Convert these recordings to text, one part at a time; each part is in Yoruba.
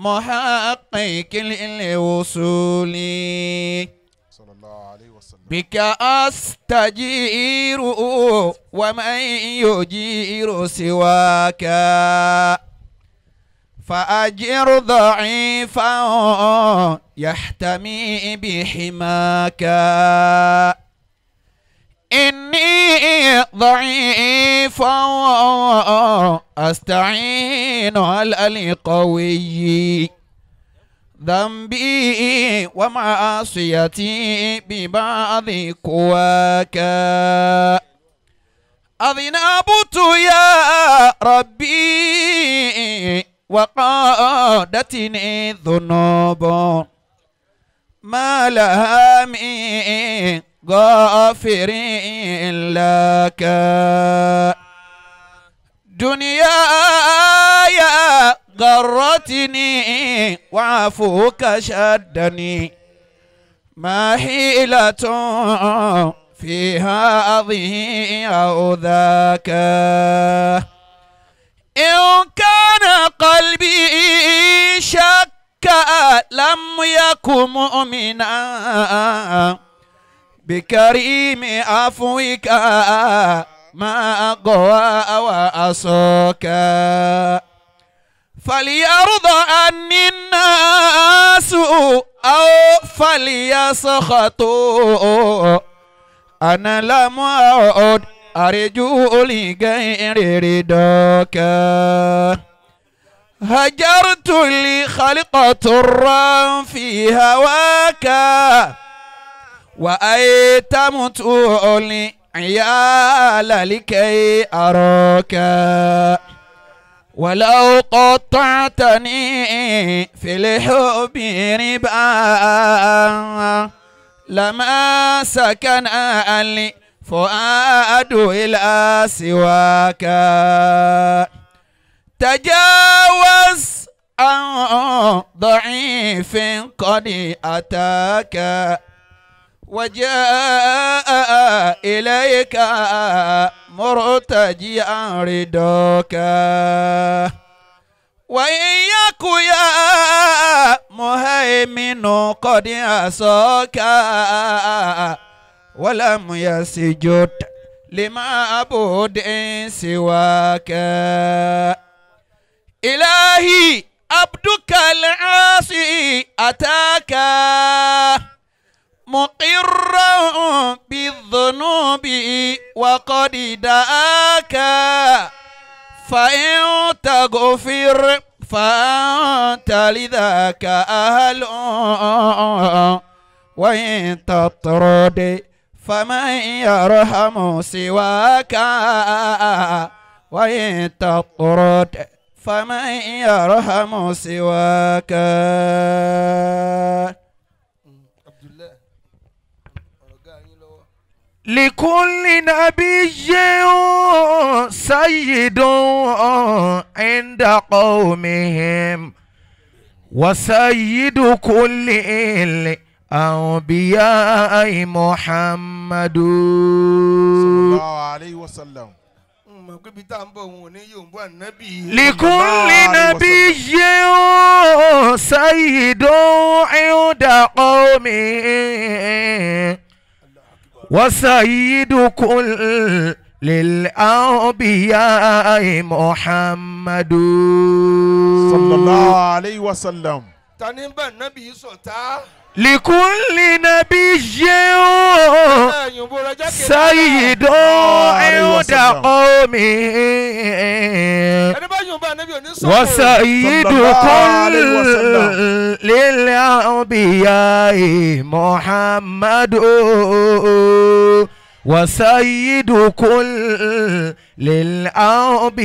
محقق الوصول صلى الله عليه وسلم. بك أستجير ومن يجير سواك. فأجر ضعيفا يحتمي بحماك. إني ضعيف أستعين على القوي. ذنبي ومعصيتي ببعض قواك. أذنبت يا ربي وقادتني الذنوب. ما لها من غافر لك. دنياي غرتني وعفوك شدني. ما حيلة فيها أضيع ذاك. إن كان قلبي شك لم يكن مؤمنا. بكريم عفوك ما قوى وأصوك فليرضى عني الناس أو فليسخطوا. أنا لم أعد أرجو لغير رضاك هجرت لي خلق ترا في هواك. wa aye tamutu olin ya lalikẹ́ arọ́kẹ́ wàláwò kọ́tọ́ tani fèlè obìnrin bá lamá sàkánà àlè fọ́ àádọ́ ilà síwáká tajawaz àwọn dọ̀ín fi ń kọ́ ni àtàkà. وجاء إليك مرتجيا رضاك وإن يك يا مهيمن قد عصاك ولم يسجد لمعبود سواك إلهي عبدك العاصي أتاك مقرا بالذنوب وقد دعاك. فإن تغفر فأنت لذاك أهل. وإن تطرد فمن يرحم سواك. وإن تطرد فمن يرحم سواك. لكل نبي سيد عند قومهم وسيد كل الأنبياء محمد. صلى الله عليه وسلم. لكل نبي سيد عند قومهم وسيد كل للأنبياء محمد صلى الله عليه وسلم ta ni ń لكل نبي سيد عند قومه. وسيد كل للأنبياء محمد. وسيد كل للأنبياء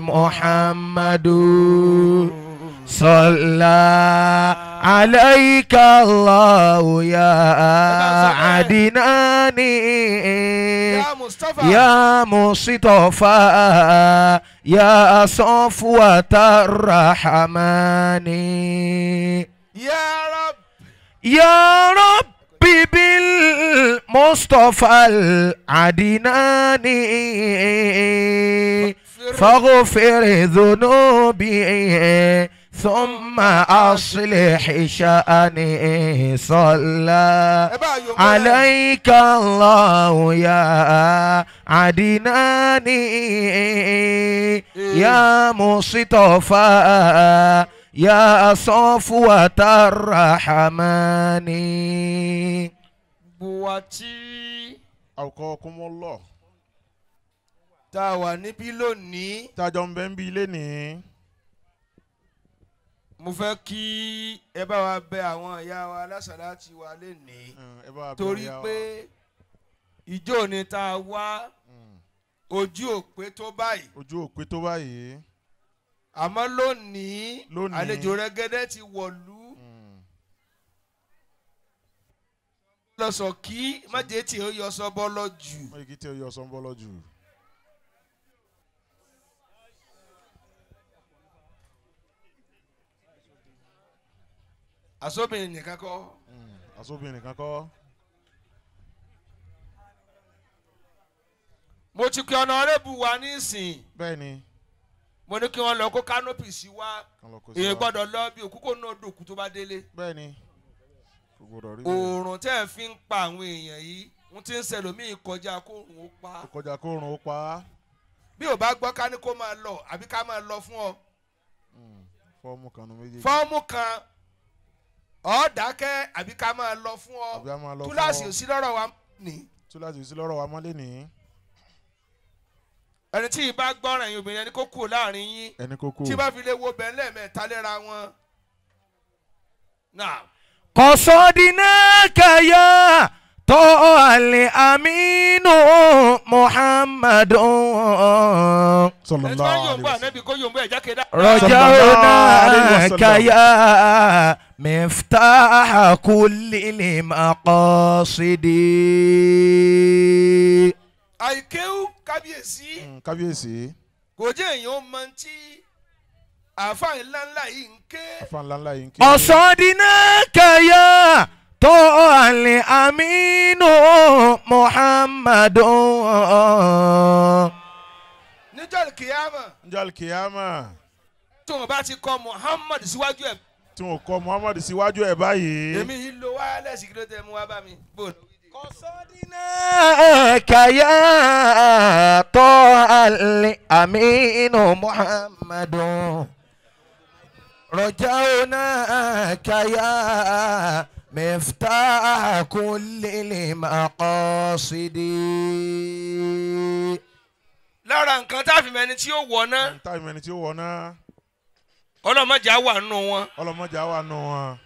محمد. صلى عليك الله يا عدناني. ya mustapha. يا مصطفى. يا صفوة الرحمن. ya rab. يا ربي بالمصطفى العدناني. فاغفر ذنوبي. ثم أصلح شأني صلى ẹ bá yòó mọ́lẹ̀. عليك الله يا عدناني يا مصطفى يا صفوة الرحمن gbogbo wa tí Awqakumullah. tá a wà níbí lónìí tájọ ń bẹ ń bí ilé nìí. mo fẹ́ kí ẹ bá wa bẹ àwọn ìyá wa alásàlátì wa lénìí bí torí pé ìjọ ni tá a wá Mm. ojú ò pé tó báyìí ojú òpé tó báyìí. àmọ́ lónìí àlejò rẹ́gẹ́dẹ́ ti wọ̀lú Mm. lọ́sọ̀ kí májèé tí ó yọ sọ́bọ́ lọ jù wọ́n yìí kí tí o yọ lọ́jù. Àsọ́bìnrin nìkan kọ́ Mm. àsóbìnrin kan kọ́. mo ti kí ọ̀nàrẹ́bù wa nísìn bẹ́ẹ̀ ni. mo ní kí wọ́n lọ kó kánópì sí wa kan èyí gbọ́dọ̀ lọ bí òkú kò náà dòkú tó bá délé bẹ́ẹ̀ ni. kò gbọdọ̀ rí bẹ́ẹ̀. oòrùn tẹ́ ẹ̀ fi ń pa àwọn èèyàn yìí ń ti ń ṣẹlòmíì kọjá kóòrùn ó pa kọjá kó rùn ó pa bí ò bá gbọ́ ká ní kó máa lọ àbí ká máa lọ fún ọ Mm. fọ́ọ̀mù kanu méjèèjì. fọ́ọ̀mù kan ọ dákẹ́ àbí ká máa lọ fún ọ túláàsì ò lọ́rọ̀ wa ní. túláàsì ò lọ́rọ̀ wa mọ́lé ní. ẹni tí ìbá gbọ́ràn yín obìnrin ẹni kó kú láàárín yín ẹni kó kú tí bá fi lè wo bẹ́ẹ̀ lẹ́ẹ̀mẹ́ta léra wọn. kọ̀sọ́dínàkà tó àlè amínú muhammadu. sọlọ́lá àlè wọ́sọ̀. rọjò náà kàyà. bá wasallam. ànábì kó yóò bá ẹ̀já kéda. رجوناك وسلم. يا مفتاح كل المقاصد àìkéwú kábíyèsí Mm, kábíyèsí. kò jẹ́ èèyàn ó mọ tí àáfàá ńláńlá yìí ń ké. afa ńlá ńlá yìí ń kí. قصدناك يا طه الأمين محمد níjọ́ kìyàmà njọ́ alikiyama tí wọn bá ti kọ muhammad síwájú ẹ̀ tí wọn kọ Muhammad síwájú ẹ báyìí. èmi yìí lo wireless kí ló tẹ mú wá bá mi. kọsọ́dínà kàyà tọ́ àlè àmínú Muhammadun rọjá ọ̀nà kàyà mẹ́fà kúlélẹ̀ máa kọ́ sídìí. lára nǹkan tá a fi mẹ́ni tí ó wọ̀ ná. tá a fi mẹ́ni tí ó wọ̀ ná ọlọmọdé á wà nù wọn. ọlọmọdé wà nù wọn.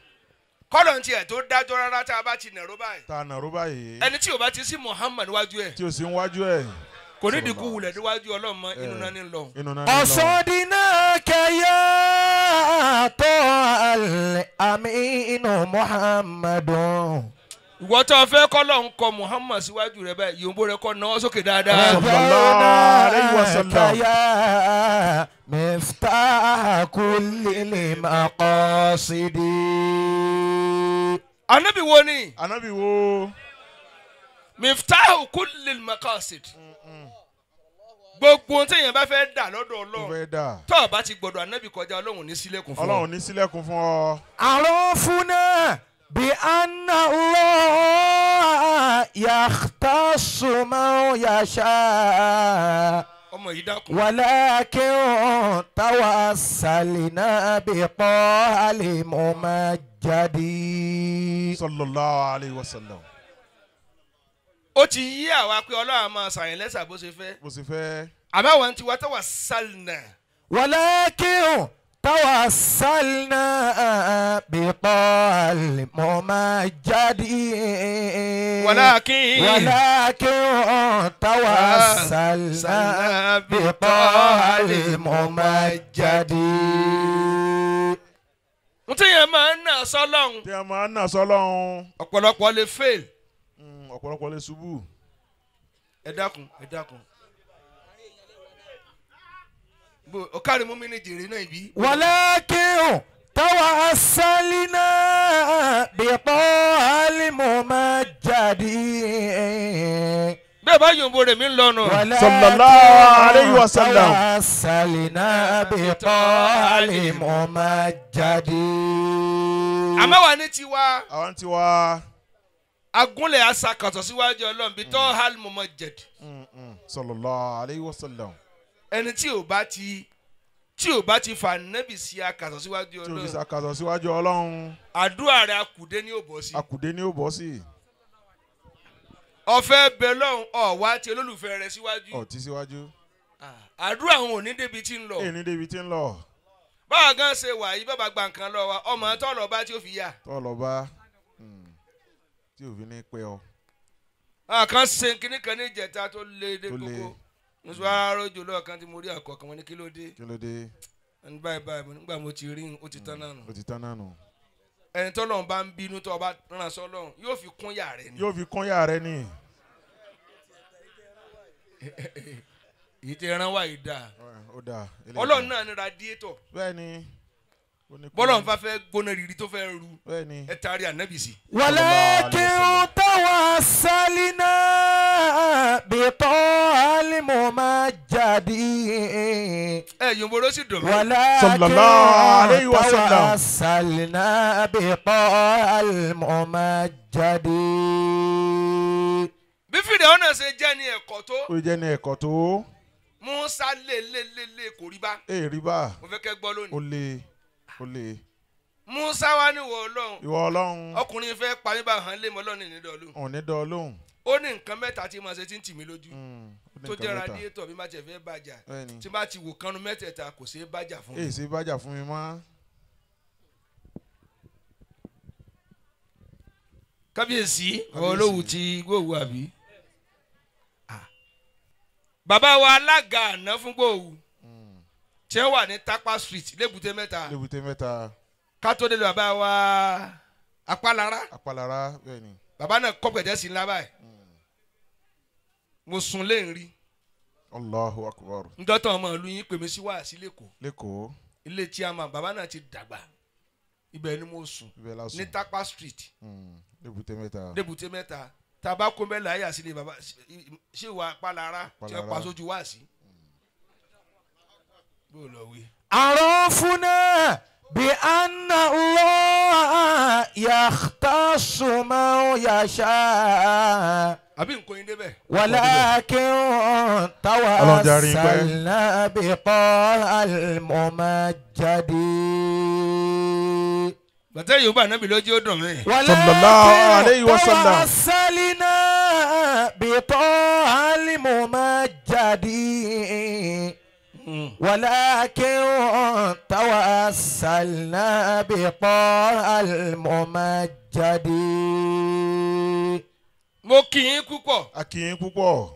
kọ́lọ̀ tiẹ̀ tó dájọ́ rárá tá a bá ti nàró báyìí. tá nàró báyìí. ẹni tí o bá ti sí Muhammad wájú ẹ̀. tí o sì ń wájú ẹ̀. kò ní dìkú wulẹ̀ níwájú ọlọ́mọ inú náà ní lọ. Eh, ọ̀sọ́dínà kẹyà tó àmì inú Muhammadu ìwọ tó fẹ́ kọ́lọ̀ ń kọ Muhammad síwájú rẹ báyìí yòǹbó rẹ kọ́ náà sókè dáadáa. ẹ̀yà mẹ́fà kúlélẹ̀ máa kọ́ sídi. anabi wo ni. anabi wo. mẹ́fà kúlélẹ̀ máa kọ́ sídi. gbogbo ohun téèyàn bá fẹ́ dà lọ́dọ̀ ọlọ́run tó o bá ti gbọ́dọ̀ anabi kọjá ọlọ́run ní sílẹ̀kùn fún ọ. ọlọ́run ní sílẹ̀kùn fún ọ. àrùn fún náà. بأن الله يختص من يشاء ọmọ yìí dákun. ولكن توسلنا بطه الممجد sallallahu alayhi wa sallam. ó ti yí àwa pé ọlọ́run á máa ṣàyẹn lẹ́sà bó ṣe fẹ́. bó sì fẹ́ àbáwọn ti wá tó wà sálnà. ولكن توسلنا بطه الممجد ولكن ولكن توسلنا بطه الممجد n téèyàn máa ń nà sọ́lọ́run tí a máa ń nà sọ́lọ́run ọ̀pọ̀lọpọ̀ lè fail. Mm, ọ̀pọ̀lọpọ̀ lè ṣubú. ẹ dákun ẹ dákun. ọ̀kàrí mú mi ní jèrè náà ibi. wàlẹ́ kírun táwa asálí náà bìpọ̀ alimu máa jáde. bẹ́ẹ̀ bá yòǹbo rẹ̀ mi ń lọ́nu. sallallahu alayhi wa sallam. táwa asálí náà bìpọ̀ alimu máa jáde. àmẹ́wàá ní tiwa. àwọn ní tiwa agúnlẹ̀ asakàtọ̀ síwájú ọlọ́run bíi tọ́ alimu máa jáde. sallallahu alayhi wa sallam ẹni tí ò bá ti tí ò bá ti fa nẹ́bì sí akàtọ̀ síwájú tí o fi ọlọ́run sàkàtọ̀ síwájú ọlọ́run àdúrà rẹ̀ akùdé ní òbọ̀ sí. akùdé ni ó bọ́ sí ọ̀fẹ́ bẹ lọ́hùn ọ̀wá ti olólùfẹ́ rẹ̀ síwájú. ọtí síwájú. àdúrà àwọn òní débi tí ń lọ. èyí ní débi tí ń lọ báwa gan ṣe wà yí bàbá gba nǹkan lọ wa ọmọ tó lọ bá tí ó fi yà. tó lọ bá mm, tí òfin ní pẹ́ ọ. àwọn kan ṣe kinní kan ní ìjẹta tó lé dé Tó le. gbogbo nítorí arójò lọ́ọ̀kan tí mo rí àkọ́kọ́ wọn ní kí ló dé kí ló dé ẹni báyìí báyìí mo nígbà mo ti rí ó ti tán náà nù. ó ti tán náà nù. ẹni tó lọ́n bá ń bínú tó ọba ràn sọ́ lọ́hùn yóò fi kún yà rẹ̀ ni. yóò fi kún yàrá rẹ ní. èyí tí ẹran wà yìí dáa ó dáa. eléyìí ọlọ́run náà ni. ní kún- bọ́lọ̀ nfa fẹ́ gbóná rírì tó fẹ́ ru ni. ẹ taari ànábì sí bìtọ́lì mo máa jáde. ẹ yòǹbó ló sì dùn mí. wàlá sallallahu alaihi wasallam. sàlìnà bìtọ́lì mo máa jáde. bí fìdí ọ̀nà ṣe jẹ́ ní ẹ̀kọ́ tó. ó jẹ́ ní ẹ̀kọ́ tó. musa lè lè lè lè kò rí bá. ẹ rí bá. mo fẹ́ kẹ́ gbọ́ lónìí. o lè o lè musa wa ni ìwọ Ọlọ́run ìwọ Ọlọ́run ọkùnrin fẹ́ pa mí bá hàn lé mọ Ọlọ́run ní dọọlóhùn ó ní nǹkan mẹ́ta tí màá ṣe tí ń tì mí lójú. Mm, ó tó jẹ́ radiétọ̀ bí má tiẹ̀ fẹ́ bàjá tí bá ti wò kánú mẹ́tẹ̀ẹ̀ta kò ṣeé bàjá fún mi. èyí bájà fún mi mọ́. kábíyèsí àwọn olówù ti gbòòwò àbí. bàbá wa alága àná fún gbòòwò tí ẹ wà ní tapa street lébùté mẹ́ta. Lébùté mẹ́ta. Kátó dé bàbá wa apálára apalára bẹ́ẹ̀ ni. bàbá náà kọ́ pẹ̀tẹ́ sí ńlá báyìí mo sùn lé ń rí allahu akbar. Njọ́tọ̀ ọmọ ìlú yín pèmí sí wàásí lẹ́kọ̀ọ́ lẹ́kọ̀ọ́ ilé tí a mọ̀ bàbá náà ti dàgbà. Ibẹ̀ ni mo sùn. Ní tapa street. Mm, lébùté mẹ́ta. lébùté mẹ́ta. Tàbá kó bẹ́ẹ̀ láyà sílé bàbá ṣé ìwà apálára tí wọ́n pa sójú wàásí. bó o lọ wí bí anna Allah yakhtassu man yasha. àbí nǹkan yín débẹ̀. walakin tawassalna biqal al-mumajjadi. bàtà yorùbá nàbì lójú ó dùn mí. sallallahu alayhi wa sallam. walakin tawassalna biqal al-mumajjadi. ولكن توسلنا بطه الممجد mo kì í púpọ̀ a kì í púpọ̀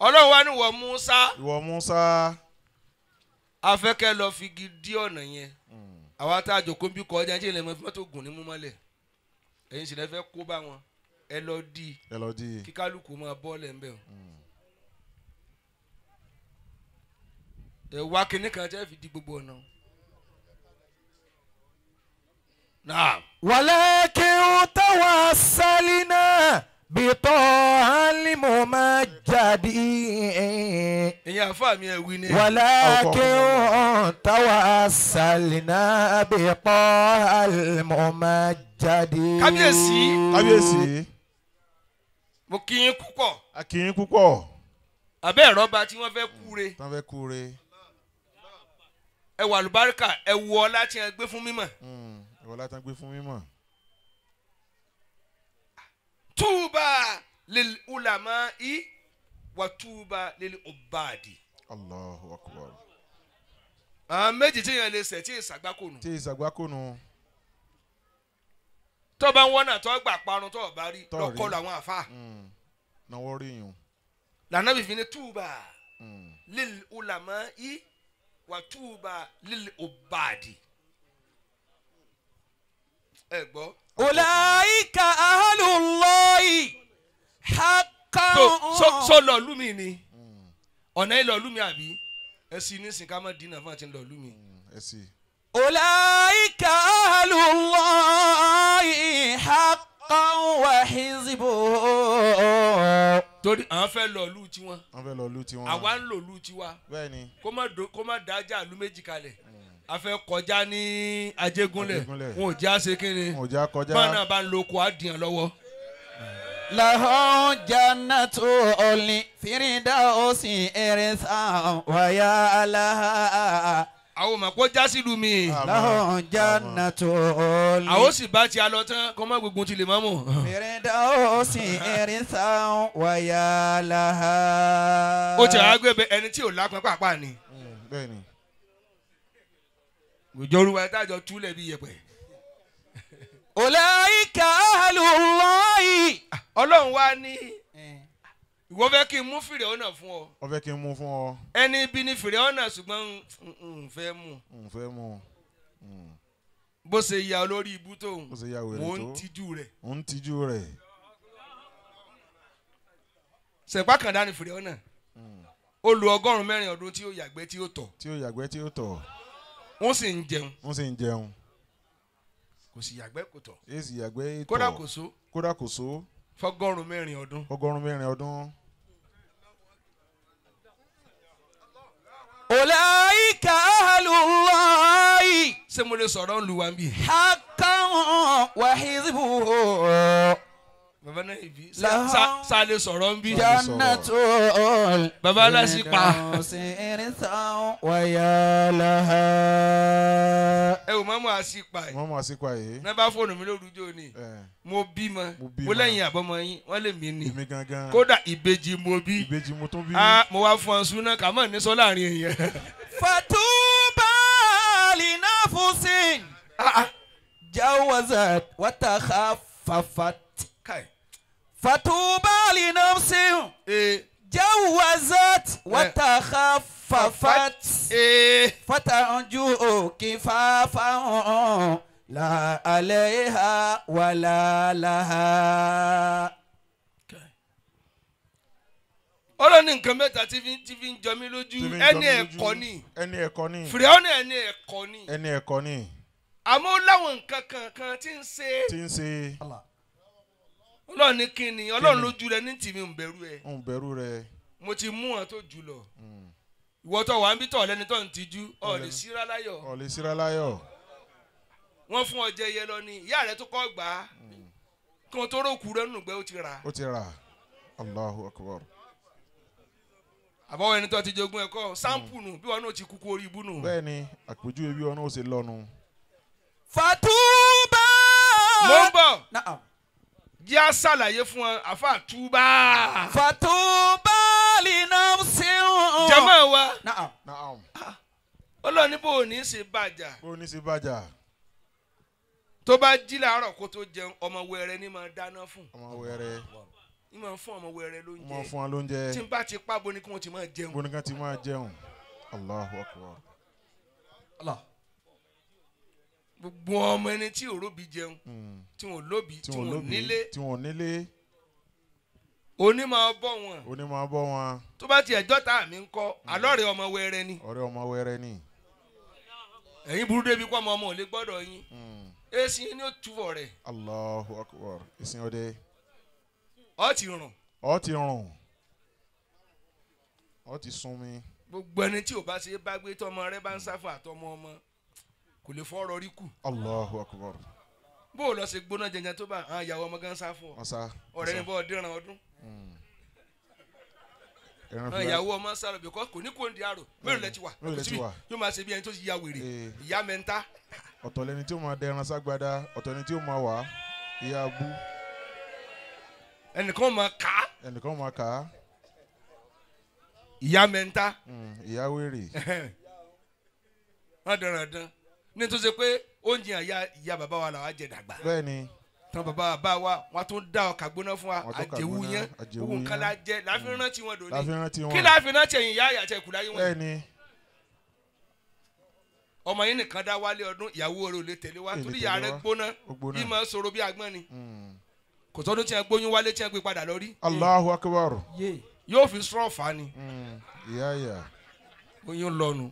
ọlọ́run wa ní wọ musa ìwọ musa afẹ́kẹ́ lọ fi igi dí ọ̀nà yẹn àwa tá a jòkó bí kọjá ẹ̀ ń ṣe ilẹ̀ mọ́tò gùn ní múmọ́lẹ̀ ẹ̀yin sì lẹ́ fẹ́ kó bá wọn ẹ lọ dí i ẹ lọ jí i. kí kálukú máa bọ́ lẹ̀ ń bẹ̀ o. ẹ ẹ̀wá kìnnì kan tẹ́ fi di gbogbo ọ̀nà. wàlẹ́ kí n táwọn asálí náà bí tọ́ hálímù máa jáde. ìyẹn àfa mi ẹ̀ wí ni. wàlẹ́ kí n náà bí tọ́ hálímù máa jáde. kábíyèsí. kábíyèsí. mo kí yín púpọ̀. a kí yín púpọ̀. àbẹ́ ẹ̀rọ ba tí wọ́n fẹ́ kúre. wọ́n fẹ́ kúre ẹ wà lùbáríkà ẹ wù ọ láti ẹ gbé fún mímọ̀. Mm, ìwọ látàn gbé fún mímọ̀ túbà lil ulama i wà túbà lil ubadi. allahu akbar àwọn méjì tí yẹn lè sẹ̀ tí ìsàgbákò nù. tí ìsàgbákònù tó bá ń wọ́n náà tó gbà parun tó bá rí Tó rí. lọ́kọ́ làwọn àfa. Mm, náwó rí yùn lànà fífi ní túbà Mm, lil ulama i wàtúùbà lílì òbàdì. ẹ gbọ́. ọ̀làyíkà àhálùlọ́yì hàkà. so lọ lumi ni ọ̀nà ìlọ lumi àbí ẹ sì ní má dínà fún àti ìlọ lumi. ọ̀làyíkà àhálùlọ́yì hàkà wàhíìsìbò torí àwọn fẹ́ lọ ìlú tiwọn. wọ́n fẹ́ lọ ìlú tiwọn. àwa ń lò ìlú tiwa. bẹ́ẹ̀ni. kó má do kó má dájà ìlú méjì kalẹ̀. a fẹ́ kọjá ní Ajégúnlẹ̀ wọn ò já ṣe kínni. wọn ò já kọjá. báńà bá ń lo okò àdìyàn lọ́wọ́. lahun jannatu olin firida osin eresa waya alaha àwọn ò mọ̀ kó já sílùú mi. láwọn já nà tó o lè. àwọn sì bá ti a lọ tán kó má gbógun ti lè má mọ̀. mìrìndà irin sáwọn wáyà láha. ó ti àgbẹ̀ bẹ ẹni tí ò lápẹ́ pàápàá ni. Mm, bẹ́ẹ̀ni. ìjọrú wa tájọ túlẹ̀ bí yẹpẹ̀. ọ̀làyíkà àlùwọ̀ yìí. ọlọ́run wá ní ìwọ fẹ́ kí n mú fìrè ọ̀nà fún ọ wọ́n fẹ́ kí n mú fún ọ. ẹni bí ní fìrè ọ̀nà ṣùgbọ́n n fẹ́ mú n fẹ́ mú un. bó ṣe ya olórí ibú tóun ó ṣe ya wèrè mò ń tó. tijú rẹ̀ ó ń tijú rẹ̀. ṣẹ̀pá kan dání fìrè ọ̀nà ó lu ọgọ́rùn-ún mẹ́rin ọdún tí ó yàgbẹ́ tí ó tọ̀ tí ó yàgbẹ́ tí ó tọ̀. wọ́n sì ń jẹun wọ́n sì ń jẹun. kò sì yàgbẹ́ kò tọ̀ kódà kò kódà kò fọgọ́rùn mẹ́rin ọdún. fọgọ́rùn mẹ́rin ọdún. Ulaika ahlullahi. ṣé mo lè sọ̀rọ̀ ń lu wa bí. haqqan wa hizbuhu bàbá náà ibi sa lè sọ̀rọ̀ ń bí. jọ́nà tó ọ̀l. bàbá aláṣí pa. ìrìn sàn wáyà láha. ẹ ò mọ́mọ́ àṣìpa yìí. mọ́mọ́ àṣìpa yìí. náà bá fóònù mi lórúkọ ni. mo ma mo lẹ́yìn àbọ̀mọ yín wọ́n lè mí ni. èmi gangan. kódà ìbejì mo bí. ìbejì mo tún bí. a mo wá fún ọ súná kà mọ́ ní láàárín èèyàn. fatuba linafusin. Ah, ah. jawazat watakhafafat fatubali namsin e. jawazat e. wataha fafat e. fatanju òkè fàfàhàn la aleha wala laha. ọ̀rọ̀ ní nǹkan mẹ́ta tí fi tí fi ń jọ mí lójú. Ẹni ẹ̀kọ́ ni. Ẹni ẹ̀kọ́ ni. Fìrẹ́ọ́nì ẹni ẹ̀kọ́ ni. Ẹni ẹ̀kọ́ ni. àmọ́ láwọn nǹkan kan kan tí ń ṣe. tí ń ṣe ọlọ́run ní kí ni ọlọ́run lójú rẹ ní tìmí ń bẹ̀rù ẹ. ń bẹ̀rù rẹ. mo ti mú wọn tó jù lọ. Hmm. ìwọ tó wà ń bí tọ̀ lẹ́ni tó ń tijú ọ̀ lè síra láyọ̀. ọ̀ lè síra láyọ̀. wọ́n fún ọ jẹyẹ lọ ni ìyá rẹ tó kọ́ gbà á hmm. kí wọ́n tó rókù rẹ nùgbẹ́ ó ti rà. ó ti rà Allahu Akbar. àbọ̀wọ̀ ẹni tó ti jogún ẹ̀kọ́ hmm. sáǹpù nù bí wọn náà ti kúkú orí ibú nù. bẹ́ẹ̀ni àpèjúwe bí wọn náà ó jẹ́ à ṣàlàyé fún wọn àfa túbà. fàtúbà lè nà ṣe hàn. jẹ́mọ̀ wa. naam naam. ọlọ́ni bò ní ṣe bàjá. bò ní ṣe bàjá. tó bá jí làárọ̀ kó tó jẹun ọmọ wẹrẹ ni máa dáná fún. ọmọ wẹrẹ. ni máa fún ọmọ wẹrẹ lóúnjẹ. máa fún wa lóúnjẹ. tí n bá ti pa bonikan ti máa jẹun. bonikan ti máa jẹun. Allahu akbar. Allah gbogbo ọmọ ẹni tí òró bí jẹun Mm. tí wọn lóbi tí wọ́n nílé tí wọ́n nílé. òní máa bọ̀ wọn ó ní máa bọ́ wọn. tó bá tiẹ̀ jọ́ta mi ń kọ́ àlọ́rẹ̀ ọmọ wẹrẹ ni ọ̀rẹ́ ọmọ wẹrẹ ni. ẹ̀yin burú débi kọ́ ọmọ ọmọ ò lè gbọ́dọ̀ yín Mm. èsì ni ó túbọ̀ rẹ̀ Allahu akbar. ìsìn ọdẹ. ọ ti rùn ọ ti rùn. ọ ti mi. gbogbo ẹni tí ò bá ṣe bá gbé tọmọ rẹ bá ń sáfà àtọmọ ọmọ kò lè fọ́ rí kù. Allahu akbar. bó o lọ ṣe gbóná jẹjẹ tó bá àwọn ìyàwó ọmọ gan sá fún ọ. Ọ̀rẹ́ ní bọ́ ọdẹ́ràn ọdún. Ẹran àwọn ìyàwó ọmọ sálọ bìkọ́ kò ní kó ń di àrò. Mélòó lẹ ti wà? Mélòó lẹ ti wà? yóò máa ṣe bí ẹni tó ti ya wèrè. Ee. ìyá mẹ́ta ọ̀tọ̀ lẹni tí ó máa dẹran ságbada ọ̀tọ̀ lẹni tí ó máa wà ìyá abú. Ẹnìkan máa kà á. Ẹnìkan máa kà á. Ìyá mẹ́ta Mm, ìyá wèrè. Wọ́n dẹ̀ràn dán ní tó ṣe pé oúnjẹ àyà ìyá bàbá wa làwọn àjẹ dàgbà. bẹ́ẹ̀ni. tán bàbá bàbá wa wọn tún dá ọkà gbóná fún wa àjẹwù yẹn òun kan la jẹ láfi rántí wọn dòní. láfi rántí wọn kí láfi rántí ẹ̀yìn ìyá àyàtẹ̀ kù láyé wọn. bẹ́ẹ̀ni. ọmọ yìí nìkan dá wálé ọdún ìyàwó rẹ̀ ò lè tẹ̀lé wa torí ìyá rẹ̀ gbóná bí máa sọ̀rọ̀ bí agbọ́n ni. Hmm. kò tọ́dún tí gbóyún wálé tí gbé padà lọ rí. Allahu akbar. yóò fi sọ́ọ̀ fa ni. Hmm. ìyá ìyá. oyún lọ́nu.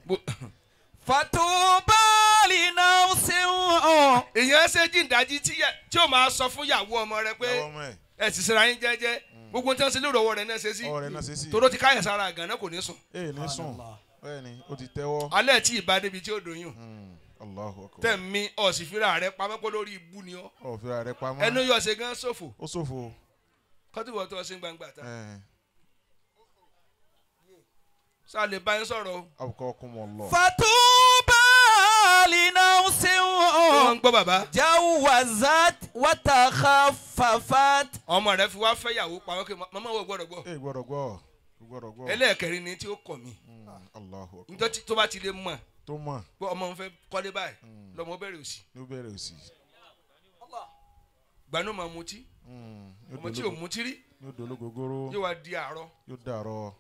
fatuba èèyàn ṣe jíǹdájí tí ó máa sọ fún ìyàwó ọmọ rẹ pé ẹ. sì sinra yín jẹ́jẹ́. Gbogbo tí wọ́n ṣe lérò ọwọ́ rẹ̀ náà ṣe sí. Tòró ti káyọ̀ sára àgàn náà kò ní sùn. ee ní sùn. Bẹ́ẹ̀ ni o ti tẹ́wọ́. alẹ́ tí ìbá débi tí ó doyún hmm, tẹ̀mí ọ̀sìnfìrà rẹ pamọ́ pé lórí ibú ni ọ́. Ọ̀fìrà rẹ pamọ́. Ẹnu yọ̀ ṣe gan ṣòfò. Ó ṣòfò. Kọ́tùbọ̀ tó ṣe ń gbangba ta. Sálẹ̀ báyìí sọ̀rọ̀ o. àwùkọ́ kún mọ̀ lọ. fàtúbà lina ṣe wọ́n. wọ́n gbọ́ bàbá. jawazat wataha fafat. ọmọ rẹ fi wá fẹ́ pa wọ́n kí mama wo gbọ́dọ̀ gbọ́. ee gbọ́dọ̀ gbọ́ gbọ́dọ̀ gbọ́. ẹlẹ́ẹ̀kẹrin ni tí ó kọ̀ mí. Mm, nítorí tó bá ti lè mọ̀. tó mọ̀. bọ́ ọmọ nfẹ́ kọ́lé báyìí mm. lọ́mọ bẹ̀rẹ̀ òsì. ló bẹ̀rẹ̀ òsì. gbanú máa mutí. Mm, ọmọ tí ò mutí rí. yóò dológogoro. yóò wá di àárọ̀. yóò dàárọ̀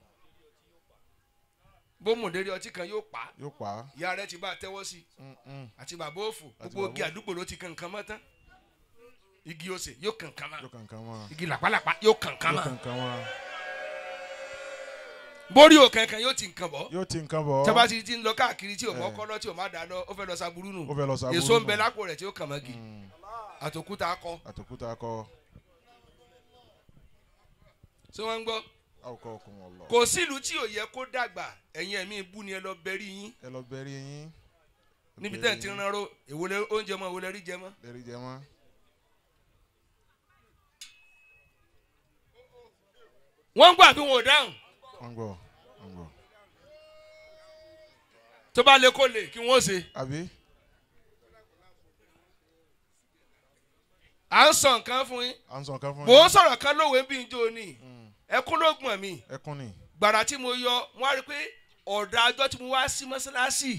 bó mùdérí ọtí kan yóò pa yóò pa ìyá rẹ ti bá a tẹ́wọ́ sí Mm, mm, àti bàbá òfò gbogbo igi àdúgbò ló ti kankan mọ́ tán. Igi ose yóò kankan mọ́. Igi làpálàpá yóò kankan mọ́. Borí ò kankan yóò ti nǹkan bọ̀. Yóò ti nǹkan bọ̀. Tọ́ba ti ti ń lọ káàkiri tí ò mọ́ Eh. kọ́lọ́ tí ò má dáná ó fẹ́ lọ saburú nù. Ó fẹ́ lọ sábúrú èso ń bẹ lápò rẹ̀ tí ó kàn mọ́ gi Mm, àtòkúta akọ àtòkúta akọ ṣé wọ́n ń gbọ́ àwùkọ́ ọkùn mọ̀ lọ. kò sílùú tí ò yẹ kó dàgbà. Ẹ̀yin ẹ̀mí ibú ni ẹ lọ bẹ̀rí yín. Ẹ lọ bẹ̀rí yín. Níbi tẹ́ ẹ̀ ti rán ró èwo oúnjẹ mọ́ èwo lẹ rí jẹ mọ́? Bẹ̀rí jẹ mọ́. Wọ́n ń gbọ́ àbí wọn ò dáhùn? Wọ́n gbọ́ wọ́n gbọ́. Tó bá lè kó lè kí wọ́n ṣe. Àbí? À ń sọ nǹkan fún yín. À ń sọ nǹkan fún mò ń sọ̀rọ̀ kan lówe bí n jó ni. Mm, ẹkún ló gbọ̀n mi. Ẹkún ni. Gbàrà tí mo yọ wọ́n á rí i pé ọ̀dà àjọ tí mo wá sí mọ́sálásì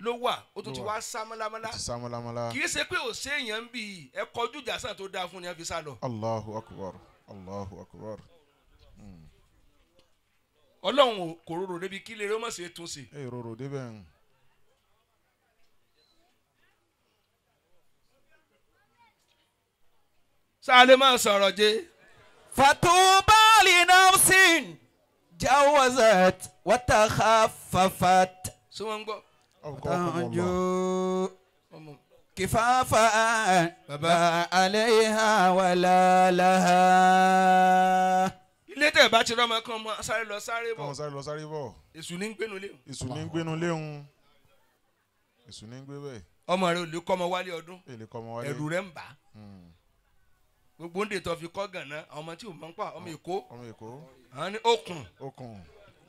ló wà ó tún ti wá sá mọ́lámọ́lá. Kì í ṣe pé òsè èèyàn ń bì ẹ kọjú ìjà sàn tó dáa fún ni ẹ fi sá lọ. Allahu akbar Allahu akbar. Ọlọ́run ò- kò rorò débi kí lèrè ó sí é tún sí ẹ ìrorò débẹ̀ ń. Sáà lè máa sọ̀rọ̀ jẹ́ فتوبى لنفس جوزت وتخففت ṣé wọ́n ń gbọ́ àwùkọ́ ọkùn mọ̀ lọ. تنجو ọmọ كفافا بابا. لا عليها ولا لها ilé tẹ̀ bá ti rọ́mọ kan mọ́ sáré lọ sáré bọ̀ káwọn sáré lọ sáré bọ̀ èṣù ní ń gbénu lé èṣù ní ń gbénu léhun èṣù ní ń gbé bẹ́ẹ̀ ọmọ rẹ ò lè kọ́ ọmọ wálé ọdún èlé kọ́ ọmọ wálé ẹ̀rù rẹ̀ ń bà á Mm, gbogbo ń dè tó fi kọ́ gànà ọmọ tí ò mọ̀ ń pa ọmọ èkó. Ọmọ èkó. Àwọn ní okùn. Okùn.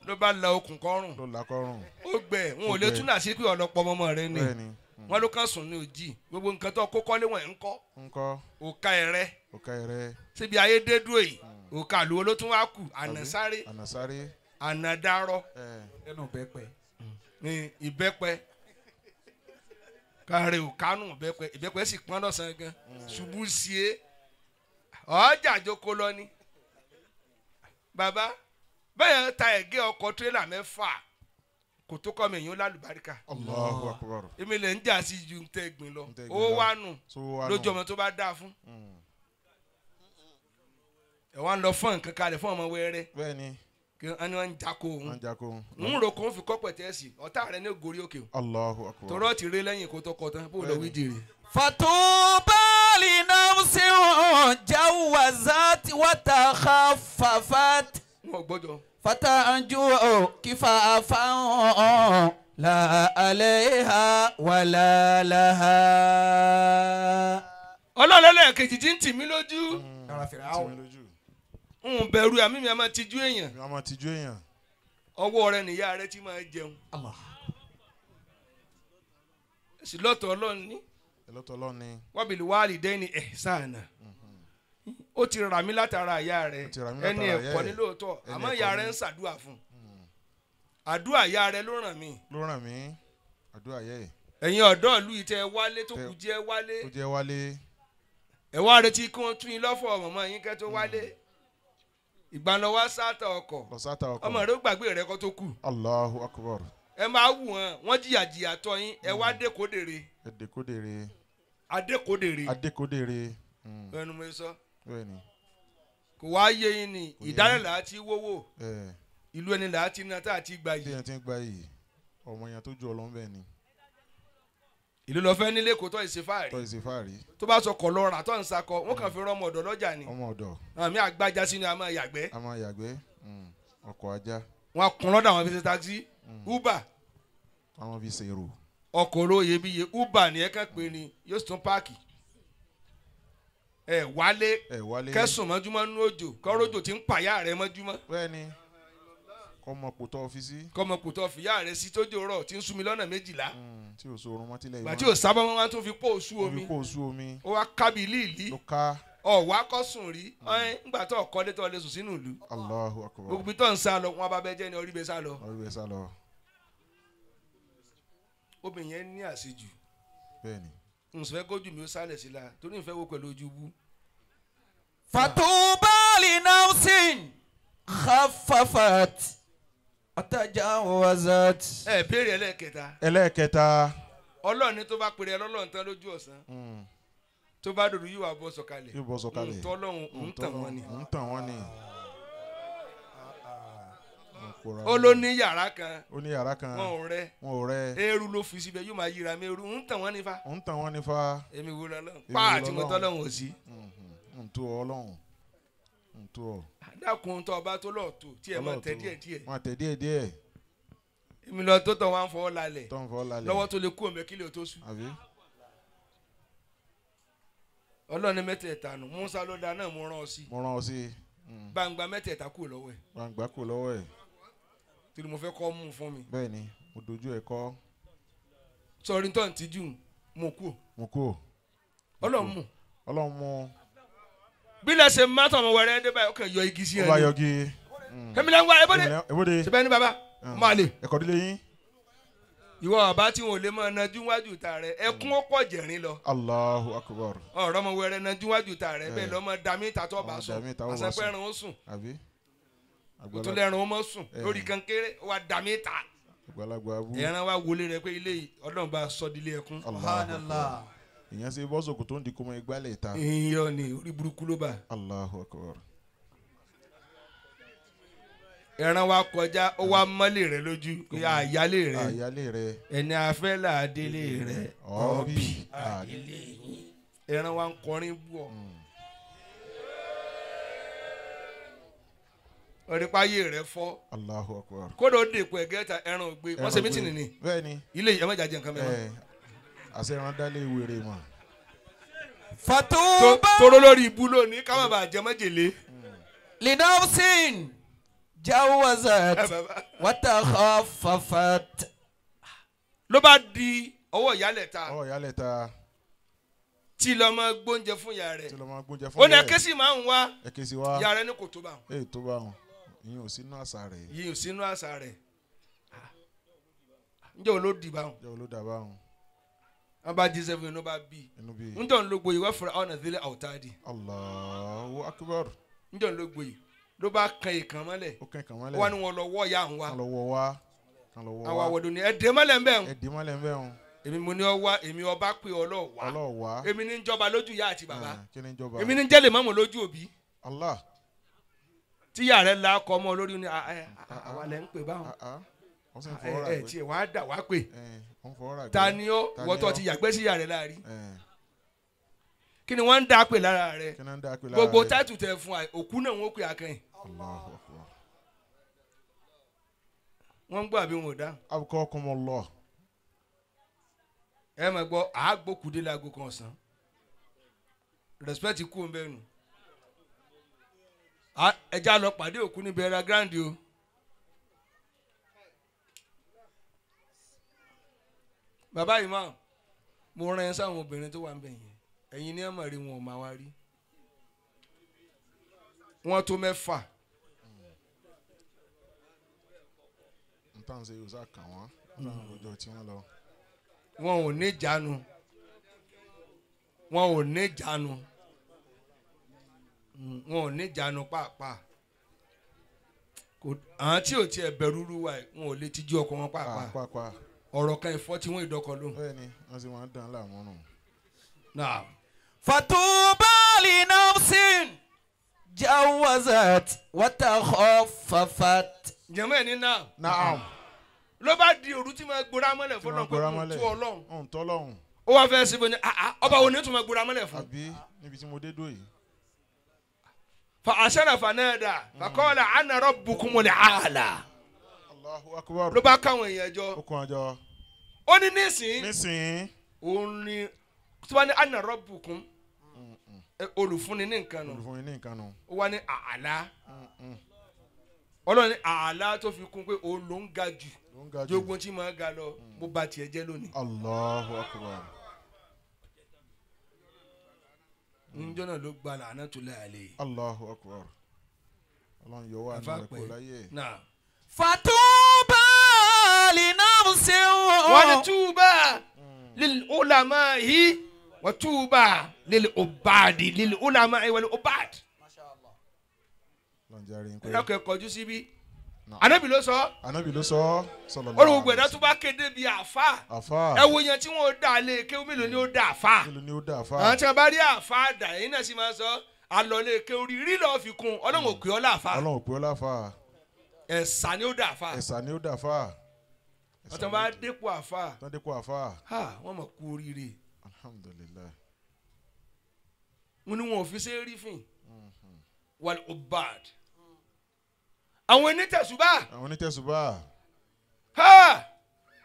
Ló bá la okùn kọ́rùn. Ló lakọrùn ó gbẹ wọn ò lè gbẹ. túnà sí pé ọlọpọ ọmọ rẹ ni. Bẹ́ẹ̀ ni Mm, wọn ló kàn sùn ní òjì. Gbogbo nǹkan tó kó kọ́lé wọn ń kọ́. Ńkọ́ òka ẹ̀rẹ́. Òkà ẹ̀rẹ́. Síbi ayédèdúró yìí òka àlùwò ló tún wá kù. Ànàsáré. Ànàsáré. Ànàdárọ. Ẹ̀. Ẹnu bẹ́pẹ́ ní ìbẹ́pẹ. Káre òkánù ìbẹ́pẹ. Ìbẹ́pẹ sì pọ́n lọ́sàn-án gan. Ṣubú sí é ọjà jókòó lọ ni. Bàbá bẹ́ẹ̀ ta ẹ̀gẹ́ ọkọ̀ tírélà mẹ́fà. Kò kọ́ mi yín lálùbáríkà. Èmi lè ń jà sí ju tẹ́ gbin lọ. Ó wà nù. Lójú ọmọ tó bá dáa fún. ẹ̀ wá ń lọ fún nǹkan kalẹ̀ fún ọmọ wẹ́rẹ́. kí wọn wọn ń jako òun. Ń ro kó fi kọ́pẹ̀ tẹ́sì ọ̀tá rẹ̀ ní gorí òkè. O tọrọ ti lẹ́yìn kó tó tán bó lọ wí jèrè. fàtúbà linafsin jawazat watakhafafat. wọn ò gbọ́dọ̀. fatanju kifafan la aleha wala laha. ọlọ́lẹ́lẹ̀ kejì tí ń tì mí lójú. ara fèrè àwọn n bẹ̀rù àmì mi a máa tijú èèyàn. a máa tijú èèyàn. ọwọ́ rẹ nìyá rẹ ti máa jẹun. Allah. sì lọ́tọ̀ ọlọ́run ní ẹlọ́tọ̀ ọlọ́ni wábìlì wàhálì dẹ́ni ẹ̀sánà ó ti rà mí látara ìyá rẹ. Ẹni ẹ̀kọ́ ẹ̀. ní lóòótọ́ àmọ́ ìyá ni. rẹ ń ṣàdúrà fún un. Àdúrà ìyá rẹ ló ràn mí. Ló ràn mí. Àdúrà yẹ ẹ̀. Ẹ̀yin ọ̀dọ́ ìlú yìí tẹ́ ẹ wálé tó kù jẹ́ wálé. tó jẹ́ wálé. Ẹ wá retí kí wọ́n tún yín lọ́fọ̀ mọ̀mọ́ yín kẹ́ tó wálé. Sátà ọkọ̀. Lọ sáta ọkọ̀. Ọmọ rẹ ó gbàgbé rẹ kó tó kù Allahu akbar. Ẹ máa wù wọn wọn jìyà jìyà tọ́ yín. Ẹ wá dékòdèrè ẹ̀dẹ́kódèrè adékòdèrè adékódèrè Mm, ẹnu mi sọ. Bẹ́ẹ̀ ni. Kò wá yé yín ni Kò yé ìdálẹ̀ là á ti wówó. Ìlú ẹni là á ti ná tá a ti gba yìí. Èèyàn ti ń gba yìí ọmọ yẹn tó ju ọlọ́run bẹ́ẹ̀ ni. Ìlú lọ fẹ́ nílé kó tọ́ ìṣe fáàrí tọ́ ìṣe fáàrí tó bá sọ kọ̀ lọ rà tó ń sakọ wọ́n kàn fi rán ọmọ ọ̀dọ̀ lọ́jà ni. Ọmọ ọ̀dọ̀. Àmì àgbájá sínú àmọ́ ìyàgbẹ́ a máa yàgbẹ́. Mm, ọkọ̀ ajá. Wọn kún lọ́dọ̀ àwọn fi ṣe taxi. Uber. Àwọn fi ṣèrò ọkọ̀ olówó iyebíye uber ni ẹ kàn pé ni yóò sì tún páàkì. Ẹ wálé ẹ wálé kẹsùn mọ́júmọ́ nínú òjò kọ́rọ́jò tí ń pàyà rẹ mọ́júmọ́. Bẹ́ẹ̀ ni kọ́ mọ pò tọ́ fi sí kọ́mọ kùtọ́ fìyà rẹ sí tójó rọ̀ tí ń súnmi lọ́nà méjìlá. Mm, tí ò sórun mọ́ tílẹ̀ ìgbà tí ò sábà wọn wá tún fi pò oṣù omi. omi kó oṣù omi. Ó wá kábí líìlí. Ló ká. Ọ̀wá kọ́sùn rí. Ọ̀hún ńgbà tó ọkọ dé tó lè sùn sínú ìlú. Allahu akbar. Gbogbo ibi tó ń sá lọ wọn bá bẹ jẹ́ ní orí bẹ sá lọ. Ọ̀rẹ́ bẹ́ẹ̀ sá lọ obìnrin yẹn ní àṣejù bẹ́ẹ̀ni nsọfẹ kójú mi ó sálẹ̀ sí la torí ìfẹ́ wo pẹ̀lú ojú bú. fatubali nausin khafafat atajawazat. ẹ béèrè ẹlẹ́ẹ̀kẹta. ẹlẹ́ẹ̀kẹta. ọlọ́run ní tó bá pèrè ọlọ́run tán lójú ọ̀sán hmm. tó bá dòdò yóò wá bọ́ sọ̀kalẹ̀ yóò bọ́ wọ́n ni. ń wọ́n ni ó ló ní yàrá kan. Ó ní yàrá kan. Wọn ò rẹ. Wọn ò rẹ. Eérú ló fi síbẹ̀ yóò máa yíra mi. Eérú ń tàn wọ́n nífa ń tàn wọ́n nífa èmi wo lọ́lọ́run? Wo àti mo tọ́lọ́run ò sí. ń tó ọ ọlọ́run ń tó ọ. Dákun tó ọba tó lọ́ọ̀ tó tí ẹ máa tẹ díẹ̀ díẹ̀. Wọn àtẹ díẹ̀ díẹ̀. Èmi lọ tó tọ̀ wá ń fọwọ́ lálẹ̀ tó ń fọ́ lálẹ́ lọ́wọ́ tó lè kú òmẹ kílẹ̀ tó sùn. Àbí? Ọlọ́run ní mẹ́tẹ̀ẹ̀ta nù. Musa ló dáa náà mo rán ọ sí. Mo rán ọ sí. Gbangba mẹ́tẹ̀ẹ̀ta kù lọ́wọ́ ẹ̀. Gbàǹgbà kò lọ́wọ́ ẹ̀ torí mo fẹ́ kọ́ mú fún mi? Bẹ́ẹ̀ ni mo dojú ẹ̀ kọ́. Sọrí tó ń tijú mo kú. Mo kú. Ọlọ́run mú. Ọlọ́run mú. Bí lẹ ṣe má tọmọ wẹrẹ dé báyìí ó kàn yọ igi sí ó ẹ bá ní yọgi èmi lẹ́nu wá ebóde ebóde ṣẹbẹ́ ní baba máa lè ẹ̀kọ́ dílé yín. Ìwọ bàbá tí wọn ò lè máa najú wájú ta rẹ ẹkún ó pọ̀ jẹ̀rín lọ. Allahu akbar. Ọ̀rọ̀ ọmọ wẹrẹ najú wájú ta rẹ bẹ́ẹ̀ Eh. lọ́mọ dami ta tó bá sùn. àṣẹ ẹran ó sùn. Àbí tó Àgbàlá- lẹ́ran ó mọ́ sùn Eh. lórí kankéré ó wà dami ta. Ẹran wa wọlé rẹ pé ilé ọlọ́run bá sọ dílé ẹkún. Allahu Subhanallah. akbar. Ìyẹn ṣe bọ́sọ̀kù tó ń di kọ́mọ igbálẹ̀ ta. Ìyọ ni orí burúkú ló bá. Allahu akbar. Ẹran wa kọjá ó wá mọ́lé rẹ lójú. Àyálé rẹ. Àyálé rẹ. Ẹni afẹ́ làdélé rẹ. Ọ̀ọ́bì ẹran wa ń kọrin bú ọ òrìpáyé rẹ fọ́. Allahu Akbar. kódà ó dèpò ẹran ògbé wọ́n ṣe mítìnì ni. ilé ìyá mẹ́ta jẹ nǹkan mẹ́ta. àṣẹ ìran dálé wèrè mọ. fatuba toro lórí ibu lónìí ká má bàa jẹ májèlé. linafsin jawazat watakhafafat. ló bá di ọwọ́ ìyálẹ̀ta. ọwọ́ ìyálẹ̀ta tí lọ máa gbóúnjẹ fún ìyá rẹ ó ní ẹkẹsì máa ń wá ìyá rẹ ní kò tó bá wọn wọn ìyẹn ò sínú àṣà rẹ̀. Yìí ò sínú àṣà rẹ̀. Njẹ́ òun ló dì bá wọn jẹ́ olódà bá wọn wọn bá jí sẹ́fún inú bá bí inú bíi njẹ́ òun ló gboyè wọ́n fura ọ̀nà ìdílé àwòtáàdì Allahu akbar. Njẹ́ òun ló gboyè? Ló bá kan ìkàn mọ́lẹ̀. Ó ó wá mọ́lẹ̀ ní wọn lọ wọ́ ya àwọn wa kan lọ wọ wá. Kan lọ wọ àwọn wá. Àwọ̀dọ̀ ni. Ẹ̀dẹ́ mọ́lẹ̀ ń bẹ̀ wọn ẹ̀dí mọ́lẹ̀ ń bẹ̀ wọn èmi mo ní ọ wá èmi ọba pé ọlọ́ọ̀ wá. Ọlọ́ọ̀ wá. Èmi ní jọba lójú ìyá àti bàbá. Ah, kí ni ìjọba èmi ní jẹ́lẹ̀ mọ́mọ́ lójú òbí. Allah tíyà rẹ̀ la kọ́ ọmọ olórí ni "Ah, eh, ah, àwa lẹ́ ń pè báwọn. Ẹ ẹ tiẹ̀ wàá dà wàá pè. Ẹ̀ ta ni ó? Wọ́tọ̀ ti yàgbẹ́ sí ìyá rẹ̀ láàrí ẹ̀. Kí ni wọ́n ń dà pè lára rẹ̀? Dá gbogbo táìtù tẹ fún wa òkú náà wọ́n pè akẹ́yìn wọ́n ń gbọ́ àbí wọn ò dá? Abqakumullah. Ẹ mọ̀ gbọ́ àágbókùdé láago kan ọ̀sán. Respect kú ń bẹ́ẹ̀ nù ẹja lọ pàdé òkú ní bẹ̀rẹ̀ grand o. Bàbá máa mo rán ẹ sáwọn obìnrin tó wà ń bẹ̀ yẹn. Ẹ̀yin ní ẹ̀mọ̀ rí wọn ò máa wá rí. Wọ́n tó mẹ́fà. N tàn ṣe kàn wọ́n. Láwọn ọjọ́ tí wọ́n lọ. Wọn ò ní jánu wọn ò ní jánu Mm, wọn ò ní ìjánu pàápàá àwọn tí ò tiẹ̀ bẹ̀rù rú wa wọn ò lè tijú ọkọ wọn pàápàá ọ̀rọ̀ kan ìfọ́ tí wọ́n ìdọ́kọ lóhùn. bẹ́ẹ̀ni wọn sì wọn dán láàmú nù. fatubali nafsin jawazat watakhafafat. jẹ́mọ́ ẹ̀ ní náà. naam. ló bá di òru tí máa gbóra mọ́lẹ̀ fọlọ́n pé kò ọlọ́run. ó wá fẹ́ síbi ní ah, ah, ọba wo ni máa gbóra mọ́lẹ̀ fún. àbí níbi tí mo dé dó yìí fa àṣẹ́nà fanẹ́ẹ̀dà fàkọ́ọ̀lá àná rabbukumul àlà Allahu akbar. ló bá káwọn èèyàn jọ ó kún ọjọ́. ó ní nísìnyí nísìnyí. òun ni tó bá ní àná rabbukum ẹ, olùfúnni ní nǹkan nù olùfún yín ní nǹkan nù. ó wá ní àlá ọlọ́run ní tó fi kún pé òun ló ń ga jù ló ń ga jù. jogun tí màá ga lọ bó ba tiẹ̀ jẹ́ lónìí. Allahu akbar. Njọ́ náà ló gba làánà tó lẹ́ àlẹ́ yìí. Allahu akbar. ọlọ́run yóò wá nínú ẹ̀kọ́ láyé. fatuba linafsi ní túbà lil ulamahi wa túbà lil ubadi lil ulamahi wal ubad. ọlọ́run jẹ́ àárín pé. ẹ̀rọ kẹ́ kọjú síbí. Anabi ló sọ. Ànábì ló sọ sallallahu olùgbò ẹ̀dá tó bá kéde bíi àfa àfa. ẹ wo yẹn tí wọn ò dà lé kéwú mélòó ni ó dà àfa kí ni ó dà àfa. àwọn tí wọn bá rí àfa dà yín náà sì máa sọ alọ́lé kéwú rí rí lọ́ọ́ fi kún ọlọ́run ò pè ọ́ láàfa ọlọ́run ò láfa. ẹ̀sà ni ó dà àfa ẹ̀sà ni ó dà àfa. wọ́n wọn bá dépò àfa tán dípò àfa. ha wọ́n mọ̀ kú oríire. Alhamdulilayi. wọn ni wọn ò fi ṣe é rí fìn wal ubad àwọn onítẹ̀sùbá àwọn onítẹ̀sùbá. ha